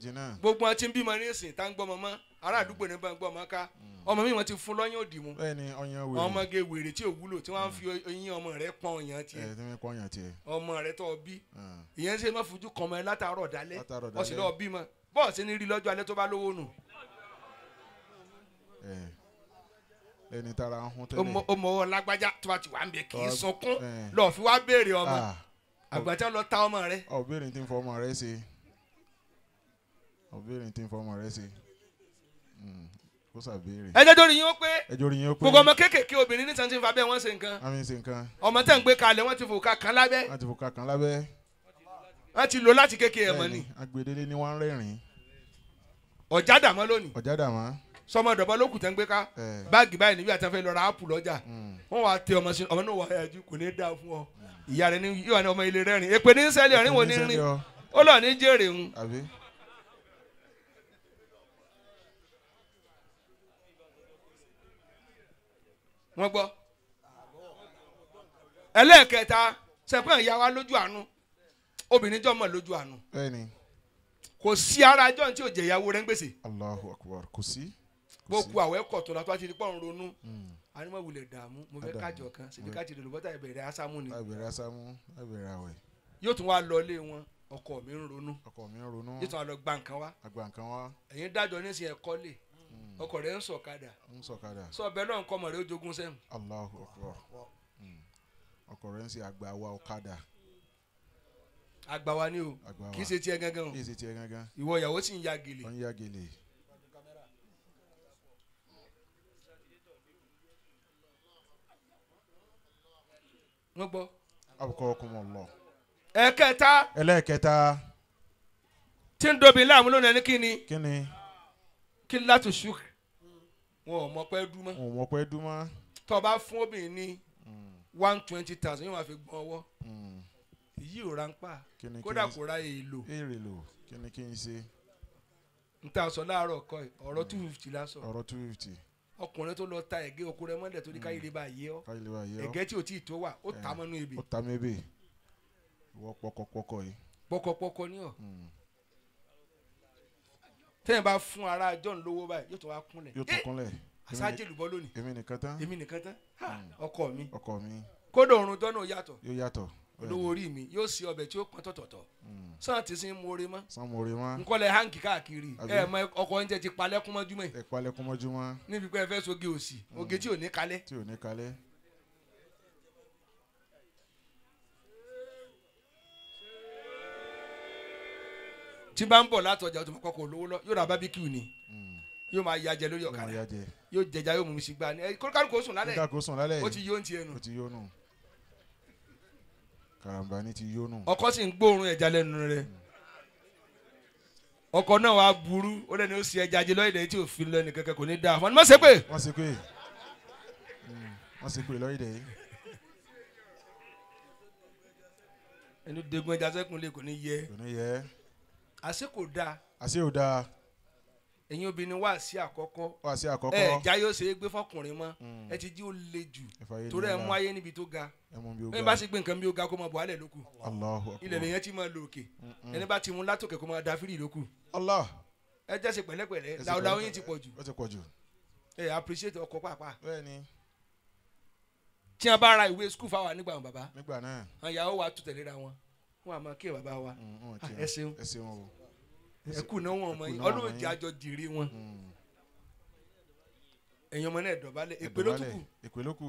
jiná gbogbo wọn ti ń bímọ ní ìsìn tá ń gbọ́ ọmọ mọ́ ará àdúgbò ní bá ń gbọ́ ọmọ ká. Ọmọ mi wọn ti fún lọ́yìn òdì mu. Ọmọge wèrè. Tí ò wúlò tí wọ́n á fi eyín ọmọ rẹ̀ pọ́n ọyàn tiẹ̀. Ọmọ rẹ̀ tó bí. Ah, ìyẹn ṣe má fojú kàn mọ́ ẹ látàárọ̀ dálẹ́ ọ̀sìn lọ́ọ́ bímọ. Bọ́ọ̀sì ní rí lọ́jọ́ alẹ́ tó bá lówó nù. Ẹ̀ ẹni tara ń hún ó tẹ́lẹ̀. Mọ- ó mọ ọwọ́ lágbájá tó bá ti wà ń bẹ kì í sunkún. ẹ̀. lọ́ọ̀ fi wá béèrè ọmọ. Ah, àgbàtà lọ ta ọmọ rẹ̀. Ọ̀bẹ̀rẹ̀ tí ń fọ ọmọ rẹ ṣe. Ọ̀bẹ̀rẹ̀ tí ń fọ ọmọ rẹ ṣe kó ó pé. Ẹjọ́ rí yín ó pé. Gbogbo ọmọ kéékèèké obìnrin ní santi fa bẹ́ẹ̀ wọ́n ṣe nǹkan. Àmì ṣe nǹkan. Ọmọ tẹ̀ ń gbé kalẹ̀ wọ́n ti fò ká kan lábẹ́. Wọ́n ti fò kankan lábẹ́. Wọ́n ti lò láti kéékèèké ẹ̀mọ́ ni. Agbèdélé ni wọ́n ń rẹ́rìn ọ̀já dàmọ́ lónìí. Ọ̀já dàmá sọmọ dọ̀bọ́ ló kù tẹ́ ń gbé ká. Báàgì báyìí níbi àtàfẹ́ lọ ra ápù lọ́jà. Mm, wọ́n wá tẹ ọmọ sí ọmọ náà wà áyájú kò ní dáa fún ọ. Ìyá rẹ ní yóò ní ọmọ ilé rẹ́rìn èpè ní sẹ́lẹ̀ ọ̀rìn wò ní ẹ̀kún rìn? sẹ́ni ọ, ó lọ ní jèrè ń wọ́n gbọ́. Ẹlẹ́ẹ̀kẹta sẹ́pẹ́ ìyá wa lójú àánú? Obìnrin jọ mọ̀ lójú àánú. Kò sí ara jọ́ tí ò jẹ ìyàwó rẹ̀ ń gbèsè. Allahu Akbar. Kò sí ku àwẹ̀ kọ̀ tó la tó a ti di pọ́n ronú. Mm, ànímọ̀ wulẹ̀ dààmú mo fẹ́ kájọ kan ṣèbí ká ti dòdò bọ́tà ìbẹ̀rẹ̀ ásámú ni. Láìbẹ̀rẹ̀ asámú láìbẹ̀rẹ̀ àwẹ̀. Yóò tún wá lọ ilé wọn ọkọ mi ń ronú. Ọkọ mi ń ronú. Yóò tún wá lọ gba nǹkan wá. Àgbà nǹkan wá. Ẹ̀yin dájọ́ nísìnyí ẹ̀kọ́ lè ọkọ rẹ̀ ń sọ̀kadà. Ń sọ̀kadà. Sọ ọbẹ̀ náà kọ́ ọmọ rẹ̀ ó jogún sẹ́mu Allahu Akbar. Mm, ọkọ rẹ̀ ń ṣe àgbà wa ọ̀kadà. Àgbà wa ni o. Kì í ṣe tiẹ̀ gangan o. Kì í ṣe tiẹ̀ gangan. Ìwọ ìyàwó sì ń ya gèlè. Wọ́n ń yá gèlè. Wọ́n gbọ́. àbùkọ́ ọkùnrin lọ. ẹ̀kẹta. Ẹlẹ́ẹ̀kẹta. Tí ń dobi láàmú lónìí ẹni kí ni? Kí ni kí ni láti ṣú wọn ò mọ pé dúmọ́ òun mọ̀ pé dúmọ́ tó o bá fún obìnrin ní one twenty thousand yóò máa fi gbọ́n ọwọ́. Mm, èyí ò ráńpà ni kódà kò ra èèlò èrè lò. Kí ni kí n ṣe? N ta sọ láàárọ̀ kọ́ ẹ̀ ọ̀rọ̀ two fifty lásọ ọ̀rọ̀ two fifty. Ọkùnrin tó lọ ta ẹ̀gẹ́ oko rẹ mọ́lẹ̀ torí káyìí lè bá yé ọ. Wá ẹ̀gẹ́ tí ò tí ì tó wà ó ta Eh. mọ́nú ebè. Ó ta mébè ìwọ pọkọpọkọ yìí. Pọkọpọkọ ní ọ. Mm, tẹ́yìn bá fún ara john lówó báyìí yóò tó wá kúnlẹ̀. Yóò tún kúnlẹ̀. Àṣáájì lùbọ́ lónìí. èmi nìkan tán. Èmi nìkan tán. Ha, ọkọ mi. Ọkọ mi. Kódà òrùn jọ́nà ò yàtọ̀. Yóò yàtọ̀. Olówó orí mi yóò sí ọbẹ̀ tí ó pọn tọ̀tọ̀tọ̀. Sọ́nà tí sin mú orí mọ́? Sanwó-orí mọ́. Nkọ́lẹ̀ hanky káàkiri. Ẹ mọ ọkọ̀ oúnjẹ ti palẹ̀ kúmọ́júmọ́ yìí. Ẹ̀pá lẹ́kúnmọ́júmọ́ níbi pé ẹ fẹ́ soge òsì oge tí ò ní kalẹ̀. Tí ò ní kalẹ̀ tí bá ń bọ̀ látọjà tó kọ́kọ́ lówó lọ yóò ra bábíkìú ni. Mm, yóò máa yajẹ lórí ọ̀kadà. Yóò jẹja yóò mú mi sí gbá ni. Ẹ kólúkálùkù ó sùn lálẹ́. Lálẹ́ ó ti yìí yóò ń tiẹ̀ nù. Ó ti yónú ọkọ sì ń gbóòórùn ẹja lẹ́nu rẹ̀. Ọkọ náà wàá burú. Ó lẹ́ni ó sì ẹja jẹ lọ́yẹ̀dẹ̀ tí ò fi lẹ́nu kẹ̀kẹ́ kò ní dáa fún ọ. Ní má ṣe pé? Wọ́n sì pé. Mm, wọ́n sì pé lọ́yìdẹ̀ yìí ẹni degun ẹja sẹ́kùn lè kò ní yẹ. Kò ní yẹ àṣé kò dáa àṣé ò dáa ẹ̀yin obìnrin wá sí àkọ́kọ́. Wá sí ẹ àkọ́kọ́ ẹja yóò ṣe é gbé fọkùnrin mọ́. Mm, ẹ ti jí ó le jù. Torí ẹ mú ayé níbi tó ga. Ẹ ẹni bá sì gbé nǹkan bí ó ga kó máa bọ̀ alẹ̀ lókù. Allahu ilẹ̀ lèyẹn ti máa lo òkè. Ẹni bá ti mú látòkè kó máa da fírì lókù. Allah. Ẹ jẹ́ ṣe pẹ̀lẹ́pẹ̀lẹ́. Ẹ làwùlàwù yín ti pọ̀ jù ẹ appreciate ọkọ pàápàá. Tí wọn bá ra ìwé skul fáwọn nígbà wọn bàbá. Nígbà náà. Àwọn ìyàwó wa tún tẹ̀léra wọn wọn àmọ́ kí bàbá wa. Mm, Ah, ẹ ṣeun. Ẹ kù náà wọn ọmọ ẹ kú yín náà ọdún ọmọ òjì yín. àjọ dìrí wọn. Mm. ẹ̀yin ọmọ náà dọ̀bálẹ̀. Èpè ló tún kù. èpè ló kù.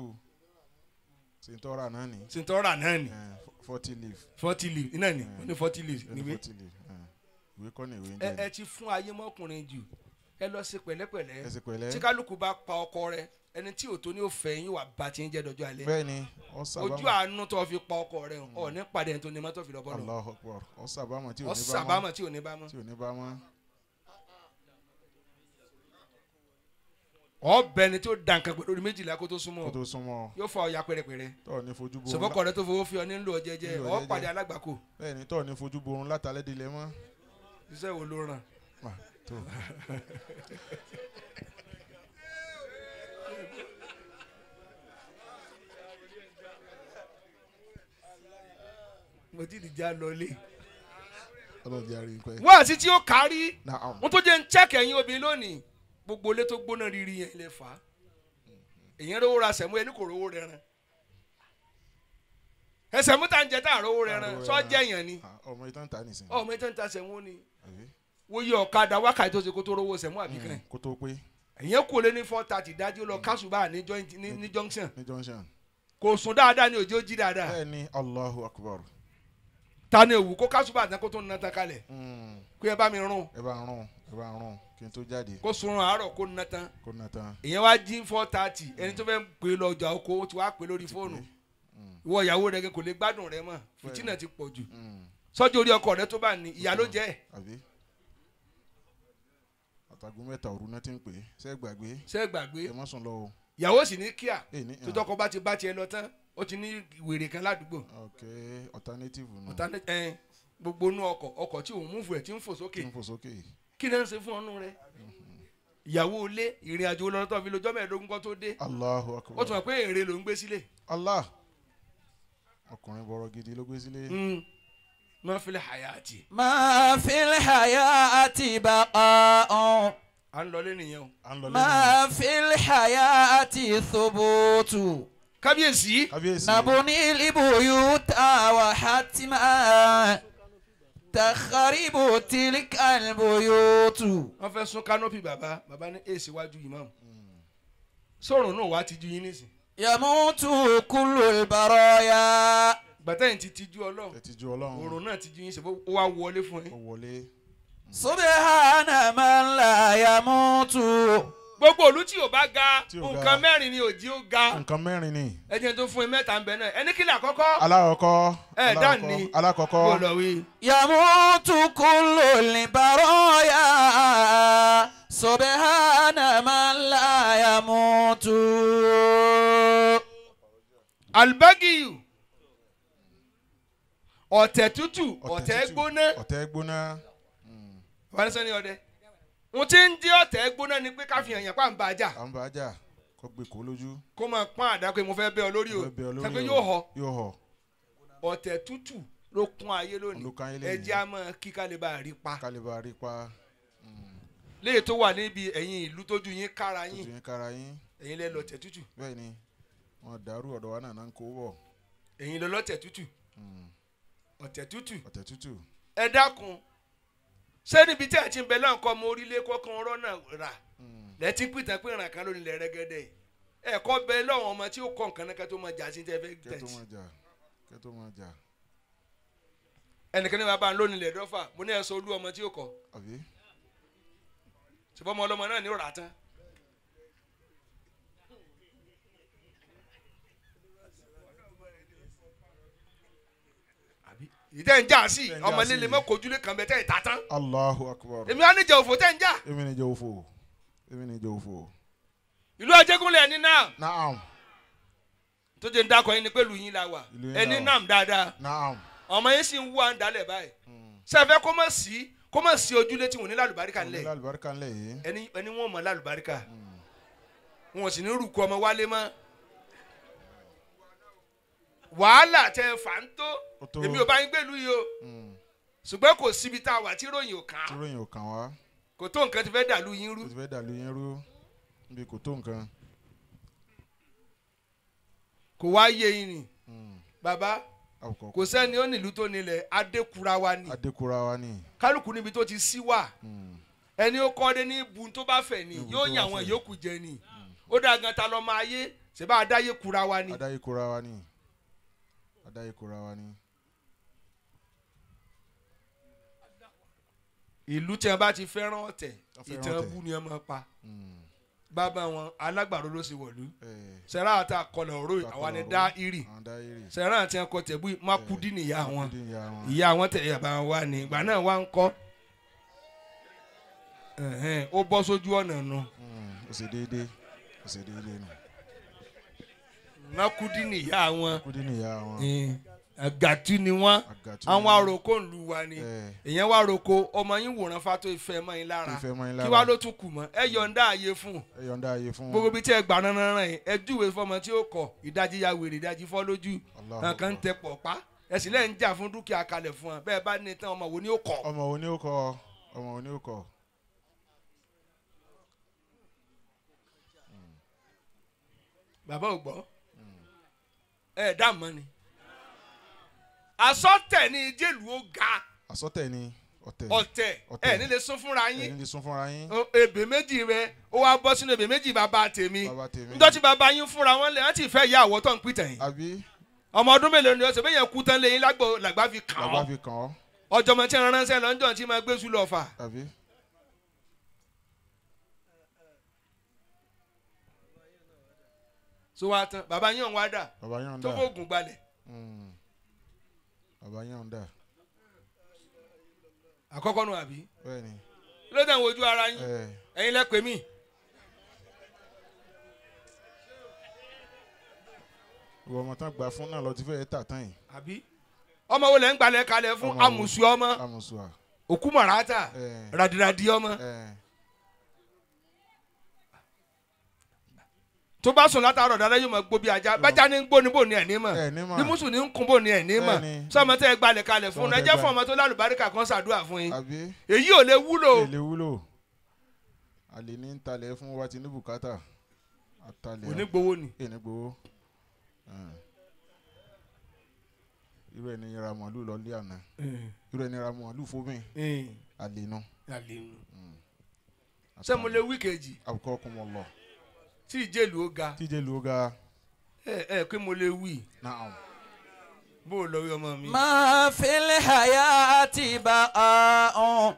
Sèǹtọ́ra náà ni. Sèǹtọ́ra náà ni. Eh, forty leaf. Forty leave iná ni. Mm. ó ní forty ẹni níwé leaf. Eh. ìwé kọ́ ni ìwé ń jẹ́. ẹ ti fún ayé mọ́kùnrin jù. Ẹ lọ sí pẹ̀lẹ́pẹ̀lẹ́. Tí kálukú bá pa ọkọ rẹ ẹni tí ò tó ní òfẹ́ yín wà bá ti ń jẹ́ dọjọ́ alẹ́. Bẹ́ẹ̀ ni ọ ojú sábàmọ̀ àánú tó fi pa ọkọ rẹ ọ ní padà ẹni tó ní mọ́tò fi lọ bọ́ọ̀lù Allahu Akbar ọ ní bá mọ́. tí ò ní bá mọ́. Tí ò ní bá mọ́. Ọ bẹni tí ó dàn kan pẹ̀lú méjìlá kó tó súnmọ́. Kó tó súnmọ́. Yóò fa ọya pẹrẹpẹrẹ. Tọ́ ní fojú borun sọfọkọ rẹ tó fowó fi ọ nílò ọjẹjẹ Nílò ọ pàdé alágbàkọ bẹ́ẹ̀ ni tọ́ ní fojú borun látàlẹ́ dilẹ̀ mọ́. Iṣẹ́ wo ló ràn mo ti dìjà lọlé. ọlọ́run jẹ́ àárín pẹ́. wá àti tí ó kárí. Mo tó jẹ́ ń chẹ́kẹ̀ ẹ̀yin obìnrin lónìí. Gbogbo ilé tó gbóná riri yẹn lè fà á. Èyàn rówó ra sẹ̀mú ẹni kò rówó rẹran. Ẹsẹ̀ mú tá ń jẹ tá à rówó rẹran sọ́jẹ́ yẹn ni. Ọmọ ìtàn ta nìsín. ọmọ ń ta sẹ̀mú ni. Wọ́n yí ọ̀kadà wákàtí tó ṣe kó tó rówó sẹ̀mú àbí kan? Kó tó pé. Èyàn kò lé ní four thirty dájú lọ kásùbà ní joint- ní junction. Kò sùn dáadáa ní òjò jí dáadáa. Bẹ́ẹ̀ ni allahu akbar. Ta ni òwú? Kó kásùbà tán kó tó nà tán kalẹ̀. Mm, kó yẹ bá mi rún. Ẹ bá rún ẹ bá rún kí n tó jáde. Kó sun àárọ̀ kó nà tán. Kó nà tán. èyàn wá jí four thirty. Ẹni tó fẹ́ pè lọ ọjà oko ó ti wá pè lórí fóònù. ìwọ ìyàwó rẹ kò lè gbádùn rẹ mọ́. Fìtínà ti pọ̀ jù. Mm, sọ́jú orí ọkọ rẹ tó bá ní ìyá ló jẹ́. Ẹ̀ àtàgùn mẹ́ta òru náà ti ń pè é. Ṣé ẹ gbàgbé? Ṣé ẹ gbàgbé? Ẹ má sùn lọ o. ìyàwó sì ní kíá. Ẹ tó tọkọ bá ti bá tiẹ̀ lọ tán ó ti ní wèrè kan ládùúgbò. ok alternative nù. alternative ẹ gbogbo inú ọkọ̀ ọkọ̀ tí òun múfù ẹ ti ń fò sókè. ń fò sókè. kí ni ń ṣe fún ọnu rẹ. ìyàwó ilé ìrìn àjò lọ́nà tó fi lọ́jọ́ mẹ́ẹ̀ẹ́dógún kan tó dé. Allahu akbar. ó tún wà pé èrè ló ń gbé sílẹ̀. Allah ọkùnrin bọ̀rọ̀ gidi ló gbé sílẹ̀. Hmm. máa fi lè hàyà àti. máa fi lè hàyà àti bàbá ọ̀hún à ń lọlé nìyẹn o. à ń lọlé nìyẹn. máa fi lè hàyà àti thubutu kábíyèsí. kábíyèsí. nàbóni libuyu tàwa hatima takaribu tilika libuyotu. wọ́n fẹ́ sún kánópì bàbá bàbá ní èsì wájú ìmáàmù sọ̀rọ̀ náà wàá tijú yín nísìn. yamutu kulul baraya. gbàtẹ́yìn ti tijú ọlọ́run. tijú ọlọ́run. òrùn náà tijú yín ṣe ó wá wọlé fún yín. ó wọlé. subhana man la yamutu gbogbo òlú tí ò bá ga nǹkan mẹ́rin ni òjì ó ga nǹkan mẹ́rin ni. ẹ tó fún ẹ mẹ́ta ń bẹ náà ẹni kí ni àkọ́kọ́. alákọ̀ọ́kọ́ ẹ dán ni alákọ̀ọ́kọ́ yamutuku lolibaroya sobehana mala yamutu. albagiyu ọ̀tẹ̀ tútù ọ̀tẹ̀ gbóná. ọ̀tẹ̀ gbóná. wàá ní sẹ́ni ọdẹ n ti ń di ọ̀tẹ̀ gbóná ni pé ká fi hàn yàn pa ń bá a jà à ń bá a jà kó gbé kó lójú. kó máa pọ́n àdá pé mo fẹ́ bẹ́ ọ lórí o sẹ́pẹ́ o. yóò họ yóò họ. ọ̀tẹ̀ tútù ló kún ayé lónìí ẹjẹ́ á máa kí ká lè bá a rí pa kálíbà rí pa. léyìí tó wà níbi ẹ̀yìn ìlú tójú yín kára yín yín kára yín. ẹ̀yin lẹ́ lọ́tẹ̀ tútù bẹ́ẹ̀ ni wọ́n dàrú ọ̀dọ̀ wa náà náà ń kó bọ̀. ẹ̀yin lọ́ lọ́tẹ̀ tútù ọ̀tẹ̀ tútù ọ̀tẹ̀ tútù. ẹ dákun ṣé níbi tí ẹ ti ń bẹ náà kọ́ mọ orílẹ̀ kọ́kàn ọ̀rọ̀ náà rà. Lẹ́tí pìtàn pé ìràn kan lónìí lẹ́ rẹ́gẹ́dẹ́. Ẹ̀kọ́ bẹ lọ́wọ́ ọmọ tí ó kọ́ nǹkan náà kẹ́ tó máa jà sí tẹ́ fẹ́ kẹ́ tó tẹ̀sí máa jà kẹ́ tó máa jà. ẹnìkan ní bàbá ń lónìí lẹ̀ dọ́fà. Mo ní ẹ sọ olú ọmọ tí ó kọ́. Ṣùgbọ́n ọmọ ọlọ́mọ náà ní ó rà tán. Ìtẹ́ ń jà sí ọmọ líle mọ́ kojúlé kan bẹ tẹ́ ìta tán. Allahu akbar. èmi wá níjà òfò tẹ́ ń jà. Èmi ni jẹ́ òfò. èmi ni jẹ́ òfò. ìlú ajégúnlẹ̀ ẹni náà. Naam. Tó jẹ́ ń dákọ̀ yín ni pẹ̀lú yín la wà. Ìlú yín ẹni la wà. náà dáadáa. Naam. ọmọ yín sì ń wú à ń dalẹ̀ báyìí. Sẹ́fẹ́ kó mọ̀ sí kó mọ̀ sí ojúlé tí wọ́n ní lálùbáríkà ńlẹ̀? lálùbáríkà ńlẹ̀ yìí. ẹni ẹni wọn mọ̀ lálùbáríkà. Wọn sì ní rúkọ ọmọ wálé mọ́ wàhálà tẹ fà ń tó èmi ò bá yín gbèlú yìí o Mm. ṣùgbọ́n kò síbi tá a wà tí ròyìn ò kàn tí án ròyìn ò kàn wá. kò tó nǹkan ti fẹ́ dàlú yín rú ó ti fẹ́ dàlú yín rú. níbi kò tó nǹkan. kò wá yé yín ni Mm. bàbá kò sẹ́ni ó nílùú tó nílẹ̀ adékura wa ni adékura wa ni. kálukú níbi tó ti sí wà Mm. ẹni ó kọ́ dé ní ibu tó bá fẹ̀ ni yóò yàn bá àwọn fẹ̀. yòókù jẹ ni ó dà gan ta lọ máa yé ṣèbá adáyé kura wa ni adáyé kura wa ni. Adáyé kura wa ni. ìlú tí wọn bá ti fẹ́ràn ọ̀tẹ̀ ìtàn bú ni wọn máa pa Mm. bàbá wọn alágbàro ló sì wọ̀lú sẹ́rà àti akọlọ̀ òró àwa ni dá irì àwọn sẹ́rà àti ẹ̀kọ́ tẹ̀bú makudi nìyá wọn Kúdí ìyá wọn. ìyá wọn tẹ̀lé bàbá wọn wá ní ìgbà náà wá ń kọ́ ó bọ́ sójú ọ̀nà nu Mm. ó ṣe déédéé. ó ṣe déédéé nù. Makudi nìyá wọn. Kúdí ni ìyá wọn. Àgàtú ni wọn. Àwọn ń lu wa ni. Èèyàn wá roko ọmọ yín wòran fató ìfẹ́ mọ́ yín lára kí wá ló tún kù mọ́? Ẹ yọ̀ǹda àyè fún ẹ yọ̀ǹda ayé fún. gbogbo bíi tí ẹ gbà náná rán yìí ẹ júwèé fọmọ tí ó kọ ìdajì ya wèrè ìdajì fọ́ lójú. Nǹkan ń tẹ pọ̀pá ẹ sì lẹ́yìn jà fún dúkìá kalẹ̀ fún wọn. Bẹ́ẹ̀ bá ní tán ọmọ wo ni ó kọ̀? Ọmọ wo ni ó kọ? Ọmọ wo ni ó kọ? Bàbá ò gbọ́ ẹ dá mọ́ ni. Asọ́tẹ̀ ni jẹ́lu ó ga. Àsọtẹ̀ ni ọ̀tẹ̀. Ọ̀tẹ̀. Ẹ nílé sún fúnra yín. Ẹ̀yin lè sún fúnra yín. Ó, ebè méjì rẹ ó wá bọ́ sínú ebè méjì bàbá tèmi. Bàbá tèmi. Njọ́ tí bàbá yín fúnra wọn lẹ̀ wọ́n ti fẹ́ ya àwọ̀ tó ń yìí àbí? Ọmọ ọdún mélòó ni ọ̀sẹ̀ bẹ́ẹ̀ yẹn kú tán lẹ́yìn lágbo làgbà fi kàn ọ́ ọjọ́ mọ̀ tí ń ránṣẹ́ lọ́njọ́ tí máa gbé sùn lọ́fà so wá tán yín ọ̀hún wá dà yàn tó dà fóògùn gbalẹ̀. Mm. bàbá yàn dà àkọ́kọ́ nù àbí? Bẹ́ẹ̀ ni ló ń wojú ara yín? Ẹ̀ ẹ̀yin lẹ́ pè mí. Ìwọ ọmọ tán gbà fún náà lọ ti fẹ́ tà tán yìí. Àbí? Ọmọ wo lẹ́ ń gbalẹ̀ kalẹ̀ fún? Amùsù ọmọ. Òkú màràtà ẹ̀ ràdìràdì ọmọ. Ẹ̀ tó bá sùn látàárọ̀ dáadáa yóò máa gbó bí ajá. Bájá ní gbó ní bò ní ẹ̀ ní mọ̀. Bí mùsùn ní kún bò ní ẹ̀ ní mọ̀. Sọmọ tẹ́ ẹ gbalẹ̀ kalẹ̀ fún un ẹ jẹ́ fún ọmọ tó lálùbáríkà kan ṣàdúrà fún yín. Èyí ò lè wúlò. Èlé wúlò. Àlè ní talẹ̀ fún wa ti ní bùkátà. Àtàlẹ̀ òní gbowó ni. Èní gbowó? Ẹ̀. irú ẹni ra màálù lọ lé àná irú ẹni ra màálù fómi àlè nu. Ṣé mo lè wí kejì? Àbùkọ́ ọkùnrin mọ̀ lọ tí ìjẹ́lu ó ga. tí ìjẹ́lu ó ga. ẹ ẹ pé mo lè wí. bó o lọ rí ọmọ mi. máa fi lè àyà àti ìbá ọ̀hún.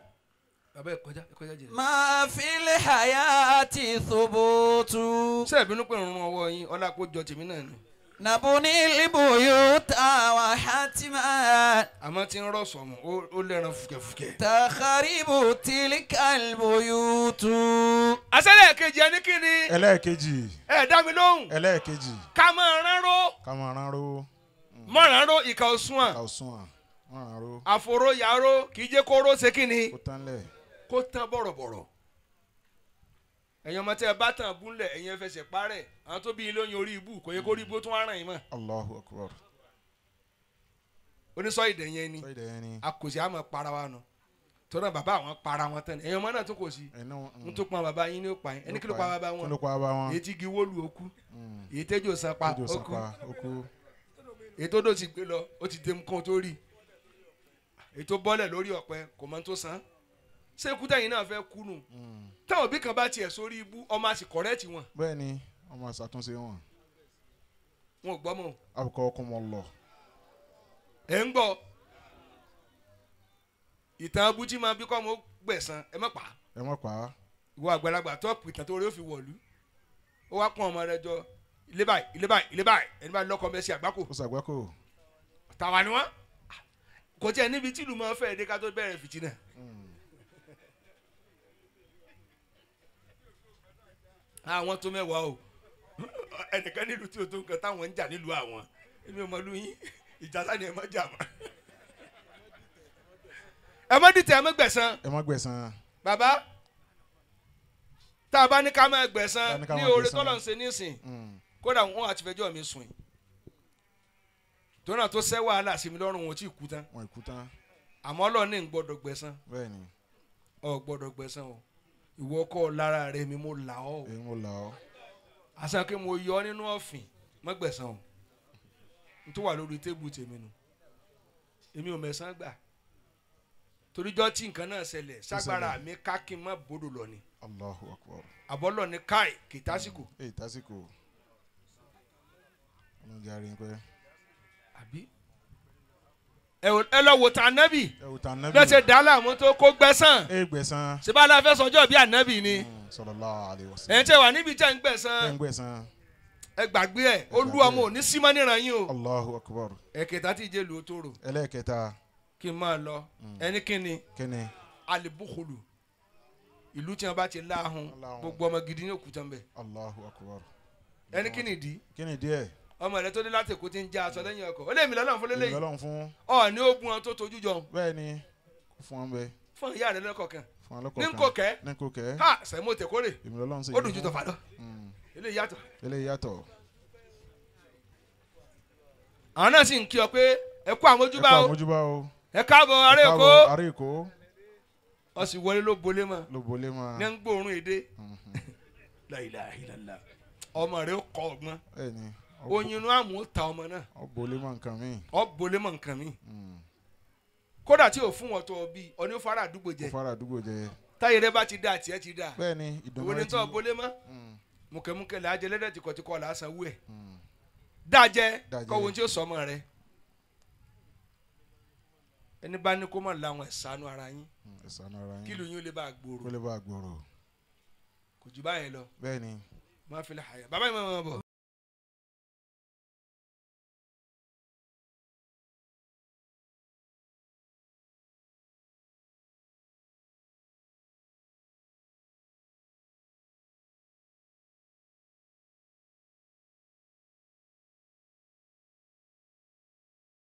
bàbá ẹ kọjá ẹ kọjá jẹ. máa fi lè àyà àti ìṣòbòtú. sẹ́ẹ̀bínú pẹ̀lú ọwọ́ yín ọlá kó jọ tèmi náà ni nàbóní libuyuta wa ta wà hàtìmá. àmọ́ tí ń rọ̀ sọ̀mù ó lẹ́ran fùkẹ́fùkẹ́. tàkàrìbò tìlí kàlbò tu. àṣẹlẹ̀ kejì ẹni kí ni. ẹlẹ́ẹ̀kejì. ẹ dá mi lóhùn. ẹlẹ́ẹ̀kejì. ká máa rán ró. ká máa rán ró. mọ̀ hmm. rán ró ìkà òsùnwọ̀n. ìkà òsùnwọ̀n yàrá kì jẹ́ kó ṣe kí kó tán lẹ̀. kó tán bọ̀rọ̀bọ̀rọ̀ ẹ̀yin ọmọ tẹ́ ẹ bá tàn búlẹ̀ ẹ̀yin ẹ fẹsẹ̀ parẹ́. Àwọn tó bí yín lóyún orí ibú kò yẹ kó rí ibú tó wá ràn yín mọ́. Allahu akbar. Oníṣọ́ ìdè yẹn ni. Sọ ìdẹ̀ yẹn ni. A kò sí àmọ́ para wa nù. Tọ́nà bàbá àwọn para wọn tán ni. Ẹ̀yin ọmọ náà tún kò sí. Ẹnu n tó pọn bàbá yín ní ó pa yín. Ẹni kí ló pa bàbá wọn? Pa èyí tí igi wólu ó kú. Mm. èyí tẹ́jọ́ san pa ó kú. èyí tó dò ti gbé lọ ó ti dé nǹkan tó rí. Èyí tó bọ́lẹ̀ lórí ọ̀pẹ kò mọ tó san. Ṣé ikú tẹ̀yìn náà fẹ́ kú nù? Mm. Táwọn òbí kan bá tiẹ̀ sórí ibú ọmọ àti kọ̀rẹ́ẹ̀tì wọn. Bẹ́ẹ̀ ni ọmọ àṣàtúnṣe wọn. Wọn ò gbọ́ mọ́. Àbùkọ́ ọkùnrin mọ̀ lọ. Ẹ̀ ń gbọ́. Ìtàn abújí máa bí kọ́ mo gbẹ̀san ẹ má pa ẹ mọ̀ pa ìwọ àgbàlagbà tó pìtàn tó rí ó fi wọ̀lú. Ó wá pọ́n ọmọ rẹ jọ. Ilé báyìí ilé báyìí ilé báyìí. Ẹni bá lọ́kọ mẹ́sì àgbákò. Ó ṣàgbákò. Tàwa ni wọ́n. Kò tiẹ̀ níbi tí ìlú máa ń fẹ́ dé ká tó bẹ̀rẹ̀ fìtínà àwọn tó mẹ́wàá o. Ẹnìkan nílùú tí o tó nǹkan táwọn ń jà nílùú àwọn. Èmi ò mọ lu yín. Ìjà sáni ẹ má jà mọ́. Ẹ má dìtẹ̀ ẹ má gbẹ̀san. Ẹ má gbẹ̀san. Bàbá tá a bá ní ká máa gbẹ̀san ní oore tọ́lọ̀ ń ṣe nísìn Mm. kódà wọn àti fẹjọ́ mi sùn. Yìí tónà tó sẹ́ wàhálà sí mi lọ́rùn wọn ò tí ì kú tán. Àmọ́ ọlọ́run ní ń gbọ́dọ̀ gbẹ̀san. Ọ gbọ́dọ̀ gbẹ̀san o ìwọ kọ́ lára rẹ mi mo là ọ́. Mo là ọ́. Àṣà pé mo yọ nínú ọ̀fìn má gbẹ̀san o. N tó wà lórí tébù tèmi nu èmi ò mẹ̀sán gbà. Toríjọ́ tí nǹkan náà ṣẹlẹ̀ ságbára mi ká kí n má bodò lọ ni. Allahu akbar. Àbọ̀lọ̀ ni káì kì í tásìkò. Èyí tásìkò. Àbí ẹ ẹ lọ wò ẹ tán nábì lọ́sẹ̀ dá láàmú tó kó gbẹ̀san. Ẹ gbẹ̀san. Ṣé bá la fẹ́ sọjọ́ bí ànábì ni? Mm, ẹ̀ ń tẹ́ wà níbi tẹ́ ń ẹ gbẹ̀san. Ẹ gbàgbé ẹ̀. Olú ọmọ ẹ̀. ò ní símọ́ níran yín o. Allahu akbar. Ẹ̀kẹta tí ìjẹ́ lu rò ẹlẹ́ẹ̀kẹta. Kí n máa lọ. Ẹni kí ni kíni? Alibukulu ìlú tí wọn bá ti láhùn. Gbogbo ọmọ gidi ní òkúta ń bẹ. Allahu akbar. Ẹni kí ni ìdí? Kíni díẹ̀ ọmọ rẹ tó dé láti èkó ti ń já aṣọ lẹ́yìn ọkọ̀. Ó lè mi lọ́nà fún lélẹ́yìn lọ́lọ́run fún. Ọ ní ogun ọ tó tojú jọ. Bẹ́ẹ̀ ni kò fún bẹ́ẹ̀. Fún ìyá rẹ lọ́kọ̀ọ̀kan. Ní nkò kẹ́ ní kò kẹ́ ha sẹ́mo tẹ̀kórè lọ́lọ́run ó dùn ju tọ̀fà lọ. Mm, eléyìí yàtọ̀. Eléyìí yàtọ̀. Àwọn náà sì ń kí ọ pé ẹ kú ẹ àmójúbà kú o. àmójúbà o. Ẹ káàbọ̀ ará ẹ èkó. ará èkó. Ọ sì wọlé ló bolé mọ́. Ló bolé mọ́. Ní ń gbóòórùn èdè. La ilaha illallah. Ọmọ rẹ ó kọ ọgbọ́n. Ẹ ní oyin inú àmú ta ọmọ náà. Ọ bolé mọ́ nǹkan míì ọ bolé mọ́ nǹkan mi. Mm. kódà tí ò fún wọn tó bí ọ ní fara àdúgbò jẹ. Fara àdúgbò jẹ. Táyé rẹ bá ti dá tiẹ̀ ti dá. Bẹ́ẹ̀ ni ìdùnnú ìwé rẹ ní tó ọ bolé mọ́. Mm, mùkẹ́mùkẹ́ là á jẹ lẹ́dẹ̀ tìkọ̀tìkọ̀ là á san wú ẹ̀ mm. dájẹ́ Dájẹ́. kọ́ wo tí ó sọ ọmọ rẹ. Ẹni bá ní kó mọ̀ làwọn ẹ̀sánú ara yín. Ẹ ṣàánú ara kí yín ló yín ó lè bá a kó gbòòrò lè bá gbòòrò. Kò jù báyẹn lọ. Bẹ́ẹ̀ ni. Má fi lè hàyà. Bàbá yìí mọ̀ mọ̀ bọ̀